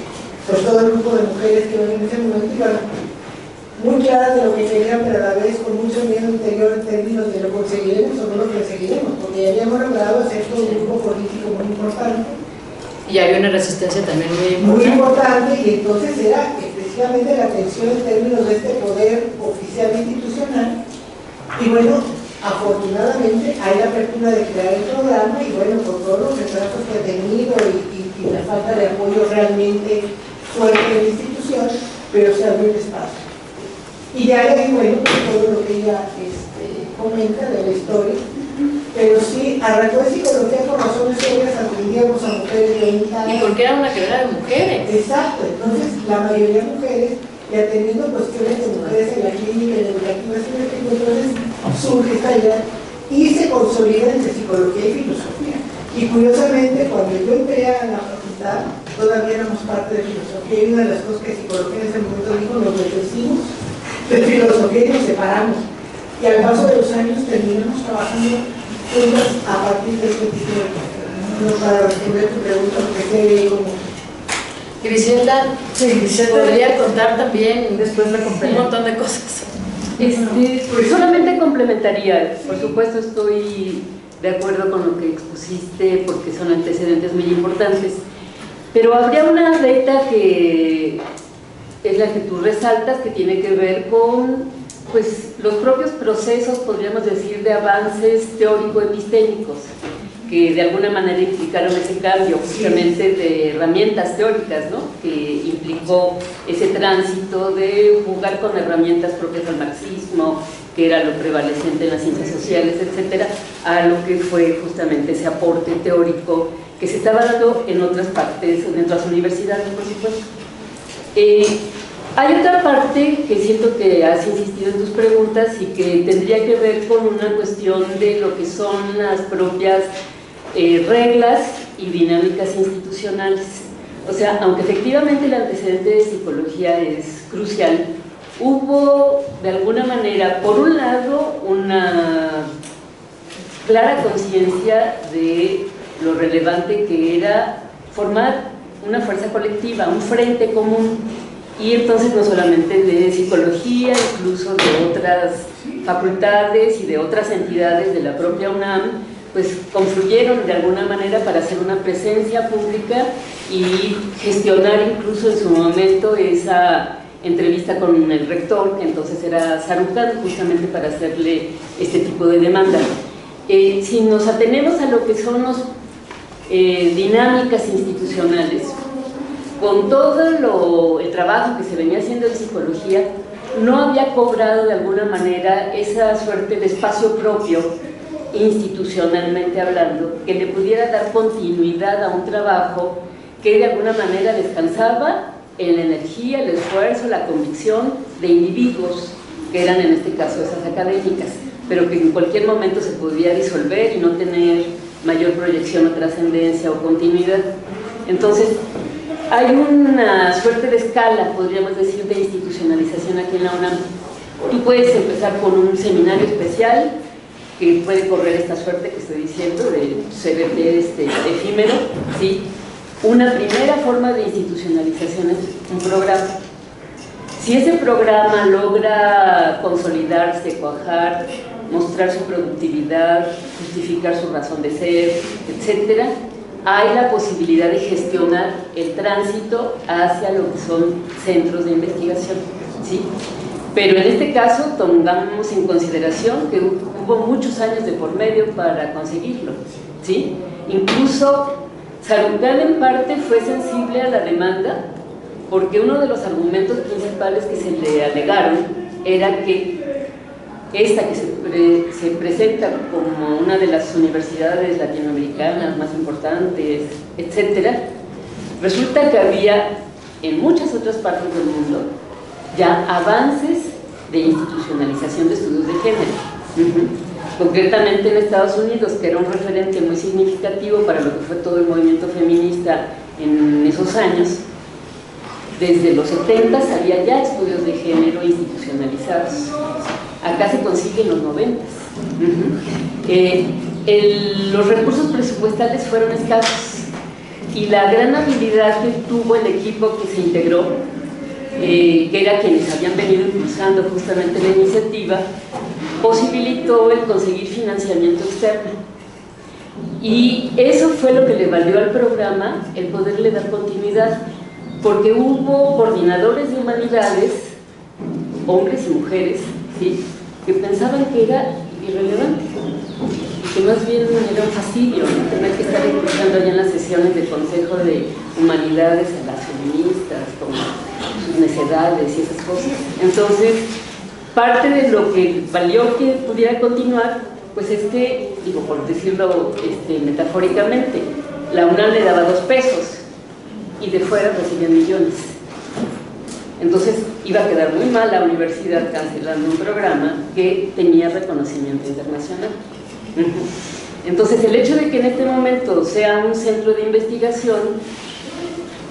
pues todo el grupo de mujeres que ese momento iban muy claras de lo que querían, pero a la vez con mucho miedo interior en términos de lo conseguiremos o no lo conseguiremos, porque ya habíamos logrado hacer todo un grupo político muy importante. Y había una resistencia también muy muy importante. importante y entonces era específicamente la atención en términos de este poder oficial institucional y bueno, afortunadamente hay la apertura de crear el programa y bueno, con todos los retrasos que ha tenido y, y- y la falta de apoyo realmente fuerte de la institución, pero se abrió el espacio. Y de ahí, bueno, pues, todo lo que ella este, comenta de la historia, pero sí, arrancó de psicología por razones obvias, atendíamos a mujeres de 20 Y años. porque era una carrera de mujeres. Exacto, entonces la mayoría de mujeres y atendiendo cuestiones de mujeres en la clínica, en educativa, entonces surge esta idea y se consolida entre psicología y filosofía. Y curiosamente, cuando yo entré a la todavía éramos parte de filosofía y una de las cosas que psicología en ese momento dijo, nos desdecimos de filosofía y nos separamos. Y al paso de los años terminamos trabajando juntas a partir de este tipo de. No para responder tu pregunta, porque sé como Griselda Sí, podría contar también Después la un montón de cosas. Este, solamente complementaría, por supuesto estoy de acuerdo con lo que expusiste porque son antecedentes muy importantes, pero habría una reta que es la que tú resaltas que tiene que ver con pues, los propios procesos, podríamos decir, de avances teórico-epistémicos que de alguna manera implicaron ese cambio justamente de herramientas teóricas, ¿no? que implicó ese tránsito de jugar con herramientas propias del marxismo, que era lo prevalecente en las ciencias sociales, etcétera, a lo que fue justamente ese aporte teórico que se estaba dando en otras partes, en otras universidades, por supuesto. Eh, hay otra parte que siento que has insistido en tus preguntas y que tendría que ver con una cuestión de lo que son las propias eh, reglas y dinámicas institucionales. O sea, aunque efectivamente el antecedente de psicología es crucial, hubo de alguna manera, por un lado, una clara conciencia de lo relevante que era formar una fuerza colectiva, un frente común, y entonces no solamente de psicología, incluso de otras facultades y de otras entidades de la propia UNAM, pues confluyeron de alguna manera para hacer una presencia pública y gestionar incluso en su momento esa entrevista con el rector, que entonces era Sarucán, justamente para hacerle este tipo de demanda. Eh, si nos atenemos a lo que son las dinámicas institucionales, con todo lo- el trabajo que se venía haciendo en psicología, no había cobrado de alguna manera esa suerte de espacio propio, institucionalmente hablando, que le pudiera dar continuidad a un trabajo que de alguna manera descansaba en la energía, el esfuerzo, la convicción de individuos, que eran en este caso esas académicas, pero que en cualquier momento se podía disolver y no tener mayor proyección o trascendencia o continuidad. Entonces, hay una suerte de escala, podríamos decir, de institucionalización aquí en la UNAM. Tú puedes empezar con un seminario especial que puede correr esta suerte que estoy diciendo de CBT este, efímero, ¿sí? Una primera forma de institucionalización es un programa. Si ese programa logra consolidarse, cuajar, mostrar su productividad, justificar su razón de ser, etcétera, hay la posibilidad de gestionar el tránsito hacia lo que son centros de investigación. ¿sí? Pero en este caso tomamos en consideración que hubo muchos años de por medio para conseguirlo. ¿sí? Incluso Sarucán en parte fue sensible a la demanda porque uno de los argumentos principales que se le alegaron era que esta que se, pre- se presenta como una de las universidades latinoamericanas más importantes, etcétera, resulta que había en muchas otras partes del mundo ya avances de institucionalización de estudios de género. Concretamente en Estados Unidos, que era un referente muy significativo para lo que fue todo el movimiento feminista en esos años, desde los 70 había ya estudios de género institucionalizados. Acá se consigue en los 90. Eh, los recursos presupuestales fueron escasos y la gran habilidad que tuvo el equipo que se integró, eh, que era quienes habían venido impulsando justamente la iniciativa, posibilitó el conseguir financiamiento externo. Y eso fue lo que le valió al programa el poderle dar continuidad, porque hubo coordinadores de humanidades, hombres y mujeres, que pensaban que era irrelevante, y que más bien era un fastidio tener que estar escuchando allá en las sesiones del Consejo de Humanidades a las feministas, con sus necedades y esas cosas. Entonces, parte de lo que valió que pudiera continuar pues es que, digo, por decirlo este, metafóricamente, la UNAM le daba dos pesos y de fuera recibían millones. Entonces iba a quedar muy mal la universidad cancelando un programa que tenía reconocimiento internacional. Entonces el hecho de que en este momento sea un centro de investigación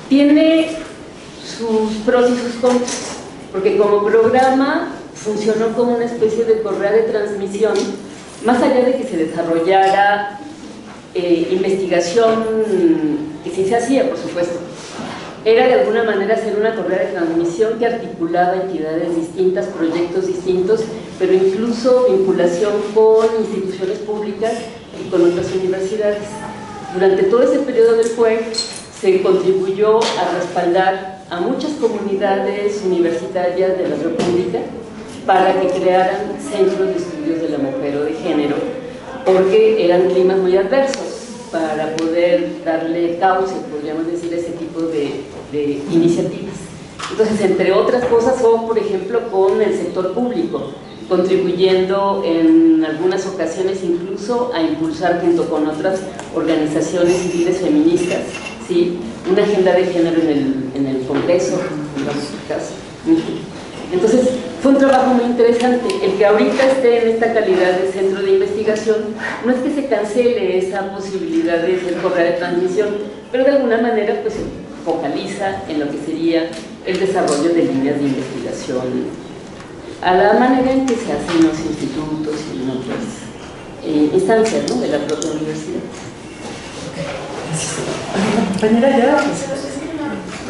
tiene sus pros y sus contras, porque como programa funcionó como una especie de correa de transmisión más allá de que se desarrollara eh, investigación que sí se hacía, por supuesto, era de alguna manera hacer una correa de transmisión que articulaba entidades distintas, proyectos distintos, pero incluso vinculación con instituciones públicas y con otras universidades. Durante todo ese periodo del FUE se contribuyó a respaldar a muchas comunidades universitarias de la República para que crearan centros de estudios de la mujer o de género, porque eran climas muy adversos para poder darle cauce, podríamos decir, ese tipo de, de iniciativas. Entonces, entre otras cosas, fue, por ejemplo, con el sector público, contribuyendo en algunas ocasiones incluso a impulsar junto con otras organizaciones civiles feministas, ¿sí? una agenda de género en el, en el Congreso, digamos, caso. Entonces, fue un trabajo muy interesante. El que ahorita esté en esta calidad de centro de investigación no es que se cancele esa posibilidad de ser correa de transmisión, pero de alguna manera pues, focaliza en lo que sería el desarrollo de líneas de investigación a la manera en que se hacen en los institutos y en otras eh, instancias ¿no? de la propia universidad. Compañera, ya.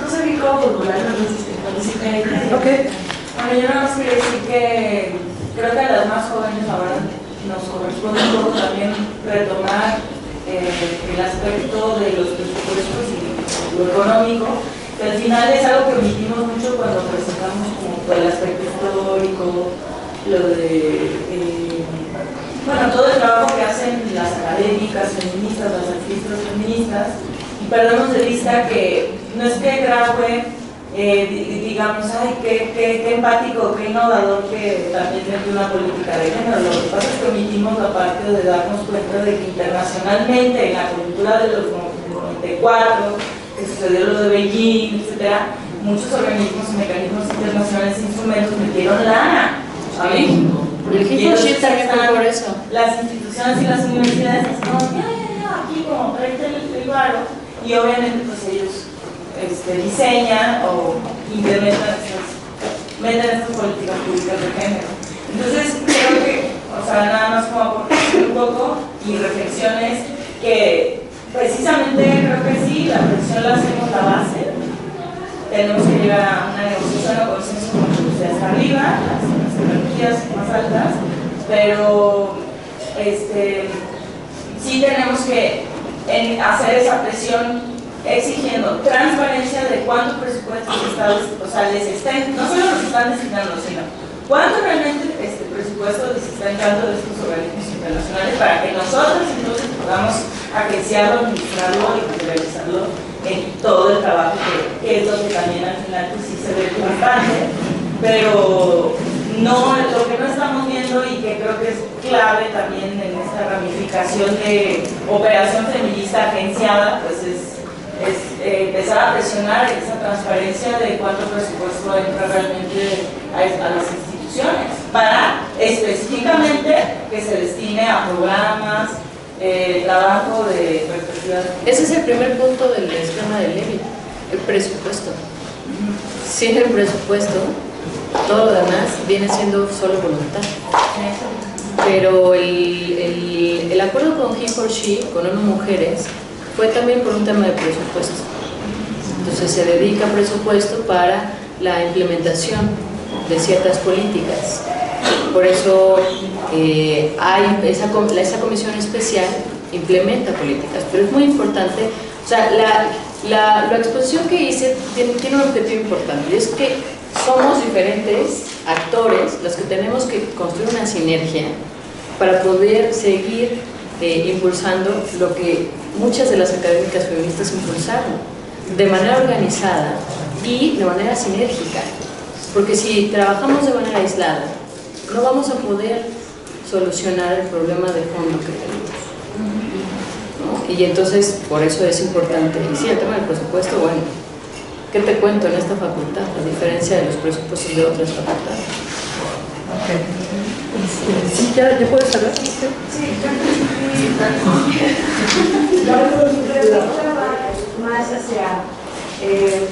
No sé bien cómo formularlo, no sé si me Ok. Bueno, yo nada más quería decir que creo que a las más jóvenes ahora nos corresponde un poco también retomar eh, el aspecto de los presupuestos y lo económico, que al final es algo que omitimos mucho cuando presentamos como el aspecto histórico, lo de, eh, bueno, todo el trabajo que hacen las académicas feministas, las artistas feministas, y perdemos de vista que no es que Graue eh, digamos, ay, qué, qué, qué, empático, qué innovador que también tiene una política de género. Lo que pasa es que omitimos la parte de darnos cuenta de que internacionalmente, en la cultura de los 94, que sucedió lo de Beijing, etcétera, muchos organismos y mecanismos internacionales e instrumentos metieron lana a México. Por eso. Las instituciones y las universidades están, ya, ya, ya, aquí como 30 el, el y obviamente pues ellos este, diseñan o implementan estas, meten estas políticas públicas de género. Entonces, creo que, o sea, nada más como aportar un poco y reflexiones que precisamente creo que sí, la reflexión la hacemos la base. Tenemos que llegar a una negociación o consenso con los de hasta arriba, las, las más altas, pero este, sí tenemos que hacer esa presión exigiendo transparencia de cuántos presupuestos estados, o sea, les estén, no solo los están designando, sino cuánto realmente este presupuesto les está entrando de estos organismos internacionales para que nosotros entonces podamos administrarlo y materializarlo en todo el trabajo que, es que también al final pues sí se ve constante, pero no, lo que no estamos viendo y que creo que es clave también en esta ramificación de operación feminista agenciada, pues es es eh, empezar a presionar esa transparencia de cuánto presupuesto entra realmente a, las instituciones para específicamente que se destine a programas, eh, trabajo de. Ese es el primer punto del esquema de Levy, el presupuesto. Sin el presupuesto, todo lo demás viene siendo solo voluntad. Pero el, el, el acuerdo con He for She, con ONU Mujeres, fue también por un tema de presupuesto. Entonces se dedica presupuesto para la implementación de ciertas políticas. Por eso eh, hay esa, comisión especial implementa políticas, pero es muy importante, o sea, la, la, la exposición que hice tiene, tiene un objetivo importante, y es que somos diferentes actores los que tenemos que construir una sinergia para poder seguir eh, impulsando lo que muchas de las académicas feministas impulsaron, de manera organizada y de manera sinérgica. Porque si trabajamos de manera aislada, no vamos a poder solucionar el problema de fondo que tenemos. ¿no? Y entonces, por eso es importante. Y sí, el tema del presupuesto, bueno, ¿qué te cuento en esta facultad? A diferencia de los presupuestos de otras facultades. Este, sí, ya, ¿ya puedes hablar? Sí. más hacia eh,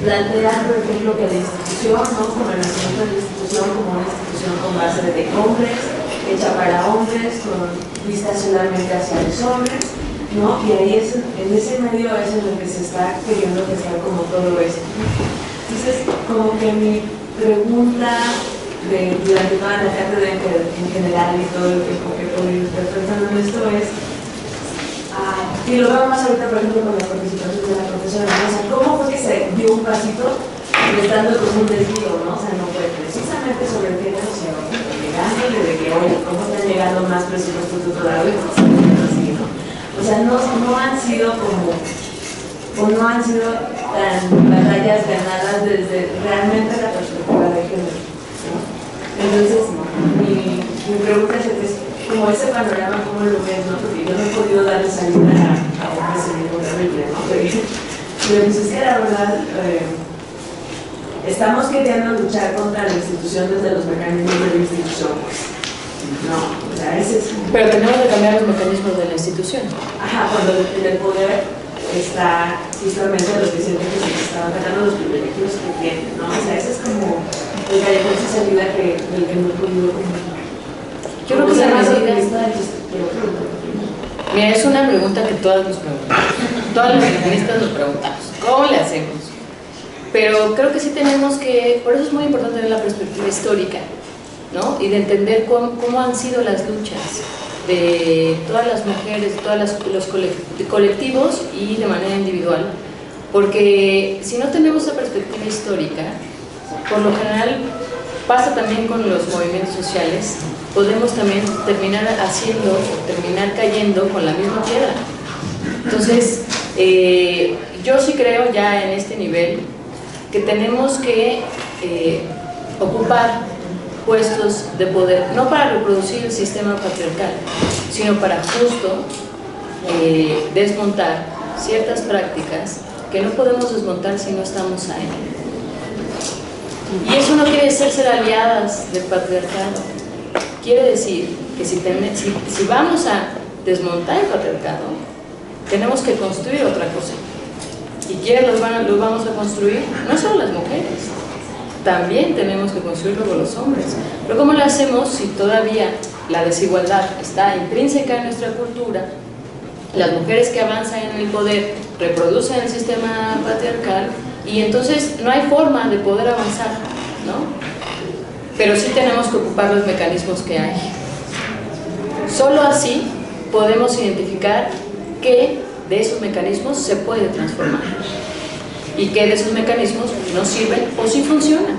plantear, por ejemplo, que la institución, ¿no? como el nacimiento de la institución, como una institución con base de hombres, hecha para hombres, con vista solamente hacia los hombres, ¿no? Y ahí es, en ese medio es en el que se está queriendo gestar como todo esto. Entonces, como que mi pregunta de, durante toda la cátedra en, en general y todo tiempo que he podido estar en esto es Y lo veo más ahorita, por ejemplo, con la participación de la profesora, ¿cómo fue que se dio un pasito estando con un desvío, ¿no? O sea, no fue precisamente sobre el género, sino llegándole de que, oye, ¿cómo están llegando más presupuestos todavía? Así, ¿no? O sea, no, no han sido como, o no han sido tan batallas ganadas desde realmente la perspectiva de género, ¿no? Entonces, mi, mi pregunta es, como ese panorama, ¿cómo lo ves? No? Porque yo no he podido darle salida a, a un pesimismo terrible, ¿no? Pero pues es que la verdad, eh, estamos queriendo luchar contra la institución desde los mecanismos de la institución, pues. No, o sea, ese es... Pero tenemos que cambiar los mecanismos de la institución. Ajá, cuando en el poder está justamente los que sienten que se están atacando los privilegios que tienen, ¿no? O sea, ese es como el callejón sin salida que, del que no he podido yo creo que se necesita. Mira, es una pregunta que todas nos preguntamos. Todas las feministas nos preguntamos. ¿Cómo le hacemos? Pero creo que sí tenemos que, por eso es muy importante tener la perspectiva histórica, ¿no? Y de entender cómo, cómo han sido las luchas de todas las mujeres, de todos los colectivos y de manera individual. Porque si no tenemos esa perspectiva histórica, por lo general pasa también con los movimientos sociales, podemos también terminar haciendo o terminar cayendo con la misma piedra. Entonces, eh, yo sí creo ya en este nivel que tenemos que eh, ocupar puestos de poder, no para reproducir el sistema patriarcal, sino para justo eh, desmontar ciertas prácticas que no podemos desmontar si no estamos ahí. Y eso no quiere decir ser aliadas del patriarcado, Quiere decir que si, vamos a desmontar el patriarcado, tenemos que construir otra cosa. ¿Y quiénes los, van vamos a construir? No solo las mujeres, también tenemos que construirlo con los hombres. Pero ¿cómo lo hacemos si todavía la desigualdad está intrínseca en nuestra cultura? Las mujeres que avanzan en el poder reproducen el sistema patriarcal y entonces no hay forma de poder avanzar, ¿no? Pero sí tenemos que ocupar los mecanismos que hay. Solo así podemos identificar qué de esos mecanismos se puede transformar y qué de esos mecanismos no sirven o sí funcionan.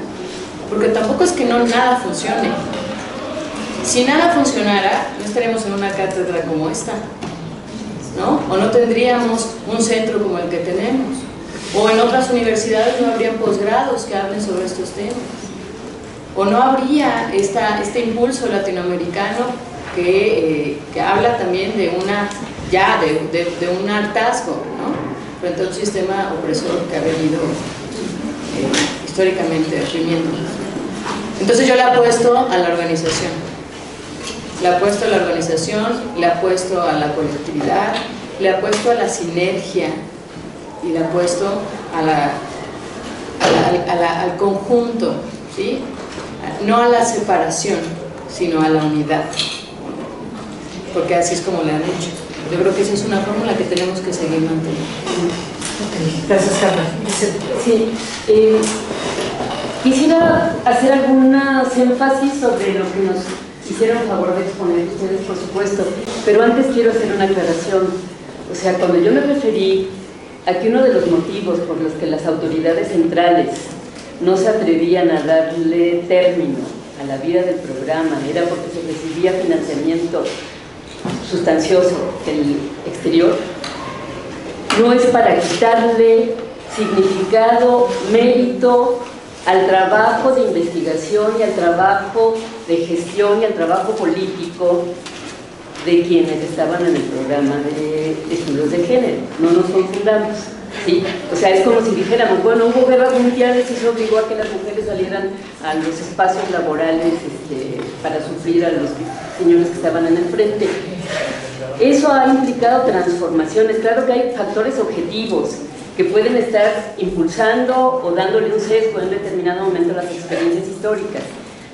Porque tampoco es que no nada funcione. Si nada funcionara, no estaríamos en una cátedra como esta, ¿no? O no tendríamos un centro como el que tenemos. O en otras universidades no habrían posgrados que hablen sobre estos temas o no habría esta, este impulso latinoamericano que, eh, que, habla también de una ya de, de, un hartazgo ¿no? frente a un sistema opresor que ha venido eh, históricamente oprimiendo. Entonces yo le apuesto a la organización, le apuesto a la organización, le apuesto a la colectividad, le apuesto a la sinergia y le apuesto a al conjunto, ¿sí? No a la separación, sino a la unidad, porque así es como le han hecho. Yo creo que esa es una fórmula que tenemos que seguir manteniendo. Gracias, Carla. Sí. Eh, quisiera hacer algunas énfasis sobre lo que nos hicieron favor de exponer ustedes, por supuesto. Pero antes quiero hacer una aclaración. O sea, cuando yo me referí a que uno de los motivos por los que las autoridades centrales no se atrevían a darle término a la vida del programa era porque se recibía financiamiento sustancioso del exterior, no es para quitarle significado, mérito al trabajo de investigación y al trabajo de gestión y al trabajo político de quienes estaban en el programa de estudios de género. No nos confundamos. ¿Sí? O sea, es como si dijéramos, bueno, hubo guerras mundiales y eso obligó a que las mujeres salieran a los espacios laborales este, para sufrir a los señores que estaban en el frente. Eso ha implicado transformaciones. Claro que hay factores objetivos que pueden estar impulsando o dándole un sesgo en determinado momento a las experiencias históricas.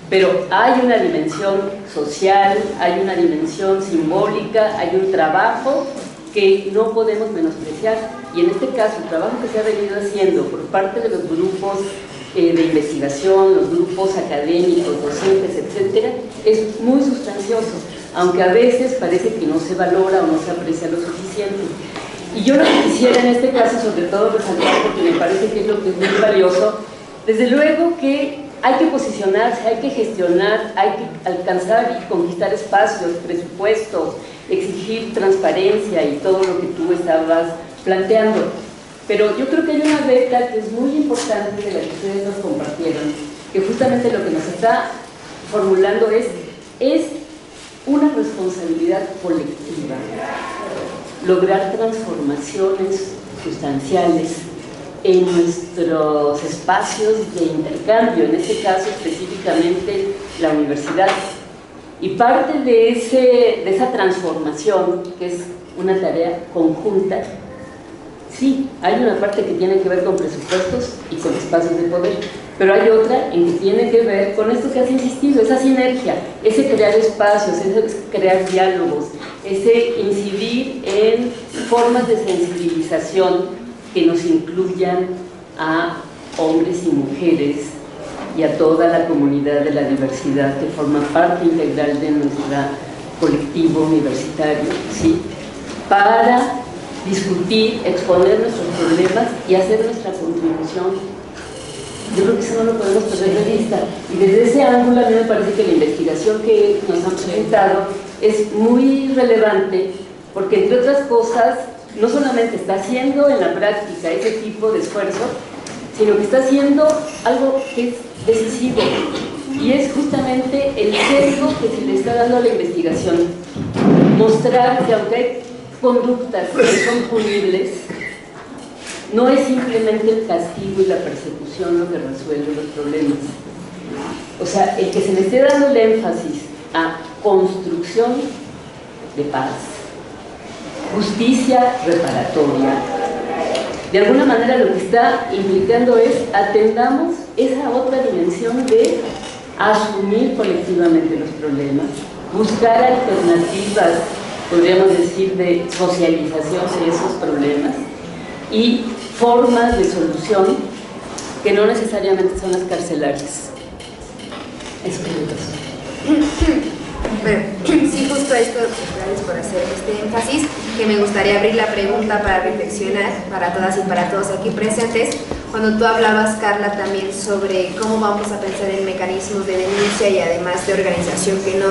Pero hay una dimensión social, hay una dimensión simbólica, hay un trabajo que no podemos menospreciar. Y en este caso, el trabajo que se ha venido haciendo por parte de los grupos eh, de investigación, los grupos académicos, docentes, etcétera, es muy sustancioso, aunque a veces parece que no se valora o no se aprecia lo suficiente. Y yo lo que quisiera en este caso, sobre todo resaltar, porque me parece que es lo que es muy valioso, desde luego que hay que posicionarse, hay que gestionar, hay que alcanzar y conquistar espacios, presupuestos, exigir transparencia y todo lo que tú estabas planteando. Pero yo creo que hay una beta que es muy importante de la que ustedes nos compartieron, que justamente lo que nos está formulando es, es una responsabilidad colectiva, lograr transformaciones sustanciales en nuestros espacios de intercambio, en este caso específicamente la universidad. Y parte de, ese, de esa transformación, que es una tarea conjunta, sí, hay una parte que tiene que ver con presupuestos y con espacios de poder, pero hay otra en que tiene que ver con esto que has insistido, esa sinergia, ese crear espacios, ese crear diálogos, ese incidir en formas de sensibilización que nos incluyan a hombres y mujeres y a toda la comunidad de la diversidad que forma parte integral de nuestro colectivo universitario, ¿sí? para discutir, exponer nuestros problemas y hacer nuestra contribución. Yo creo que eso no lo podemos perder de vista. Y desde ese ángulo a mí me parece que la investigación que nos han presentado es muy relevante porque entre otras cosas no solamente está haciendo en la práctica ese tipo de esfuerzo, sino que está haciendo algo que es decisivo y es justamente el sesgo que se le está dando a la investigación. Mostrar que aunque hay conductas que son punibles, no es simplemente el castigo y la persecución lo que resuelve los problemas. O sea, el que se le esté dando el énfasis a construcción de paz, justicia reparatoria. De alguna manera lo que está implicando es atendamos esa otra dimensión de asumir colectivamente los problemas, buscar alternativas, podríamos decir, de socialización de esos problemas y formas de solución que no necesariamente son las carcelarias. Eso es bueno, sí, justo esto, gracias por hacer este énfasis, que me gustaría abrir la pregunta para reflexionar para todas y para todos aquí presentes. Cuando tú hablabas, Carla, también sobre cómo vamos a pensar en mecanismos de denuncia y además de organización que no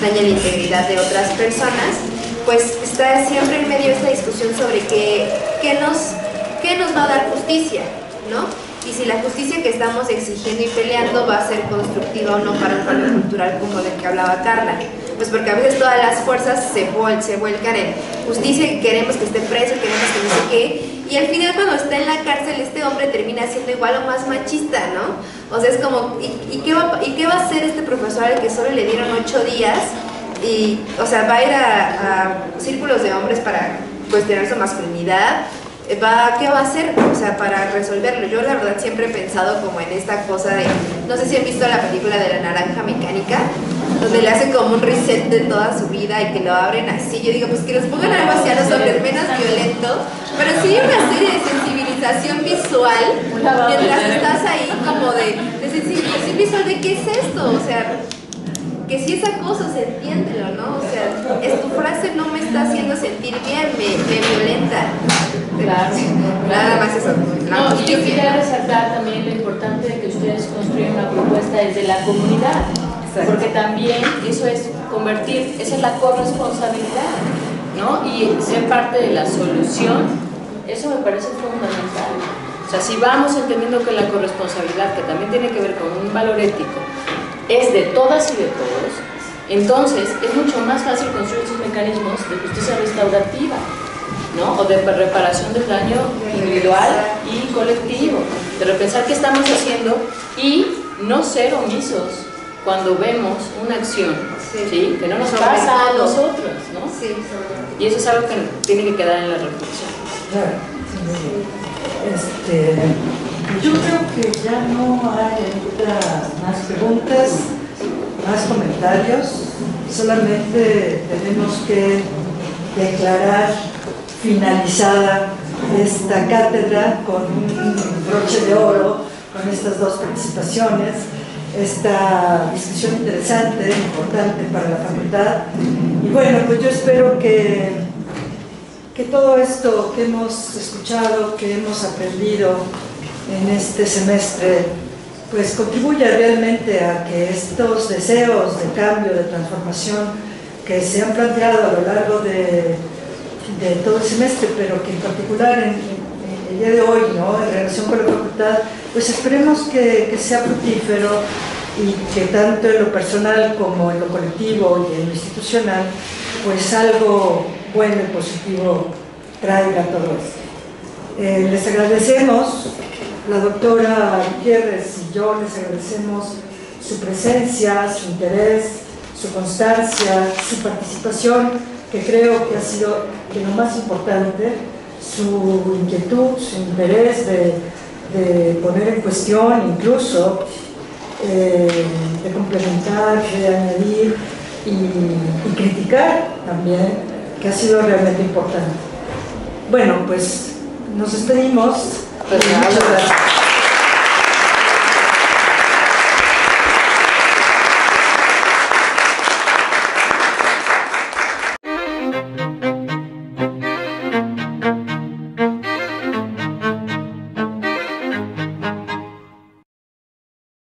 dañen la integridad de otras personas, pues está siempre en medio esta discusión sobre qué, qué, nos, qué nos va a dar justicia, ¿no? y si la justicia que estamos exigiendo y peleando va a ser constructiva o no para un cambio cultural como del que hablaba Carla. Pues porque a veces todas las fuerzas se, vuelcan en justicia queremos que esté preso, queremos que no sé qué, y al final cuando está en la cárcel este hombre termina siendo igual o más machista, ¿no? O sea, es como, ¿y, qué, va, ¿y qué va a hacer este profesor al que solo le dieron ocho días? Y, o sea, va a ir a, a círculos de hombres para cuestionar su masculinidad, va, ¿qué va a hacer? O sea, para resolverlo. Yo la verdad siempre he pensado como en esta cosa de, no sé si han visto la película de la naranja mecánica, donde le hacen como un reset de toda su vida y que lo abren así. Yo digo, pues que les pongan algo así a los hombres menos violento, pero sí una serie de sensibilización visual mientras estás ahí como de, de sensibilización visual de qué es esto, o sea, que si es acoso, se entiéndelo, ¿no? O sea, es, tu frase no me está haciendo sentir bien, me, me violenta. Claro. Nada más eso. No, y yo quería resaltar también lo importante de que ustedes construyen una propuesta desde la comunidad, porque también eso es convertir, esa es la corresponsabilidad, ¿no? Y ser parte de la solución, eso me parece fundamental. O sea, si vamos entendiendo que la corresponsabilidad, que también tiene que ver con un valor ético, es de todas y de todos, entonces es mucho más fácil construir estos mecanismos de justicia restaurativa, ¿no? O de reparación del daño individual y colectivo, de repensar qué estamos haciendo y no ser omisos cuando vemos una acción, ¿sí? Que no nos Sobre pasa a nosotros, ¿no? Sí, sobre Y eso es algo que tiene que quedar en la reflexión. Claro. Este, yo creo que ya no hay más preguntas, más comentarios. Solamente tenemos que declarar finalizada esta cátedra con un broche de oro, con estas dos participaciones, esta discusión interesante, importante para la facultad. Y bueno, pues yo espero que que todo esto que hemos escuchado, que hemos aprendido en este semestre, pues contribuya realmente a que estos deseos de cambio, de transformación que se han planteado a lo largo de, de todo el semestre, pero que en particular en, en el día de hoy, ¿no? en relación con la facultad, pues esperemos que, que sea fructífero y que tanto en lo personal como en lo colectivo y en lo institucional, pues algo bueno y positivo traiga todo esto. Eh, les agradecemos, la doctora Gutiérrez y yo les agradecemos su presencia, su interés, su constancia, su participación, que creo que ha sido de lo más importante, su inquietud, su interés de, de poner en cuestión incluso, eh, de complementar, de añadir y, y criticar también, que ha sido realmente importante. Bueno, pues nos despedimos. Pues nada. Muchas gracias.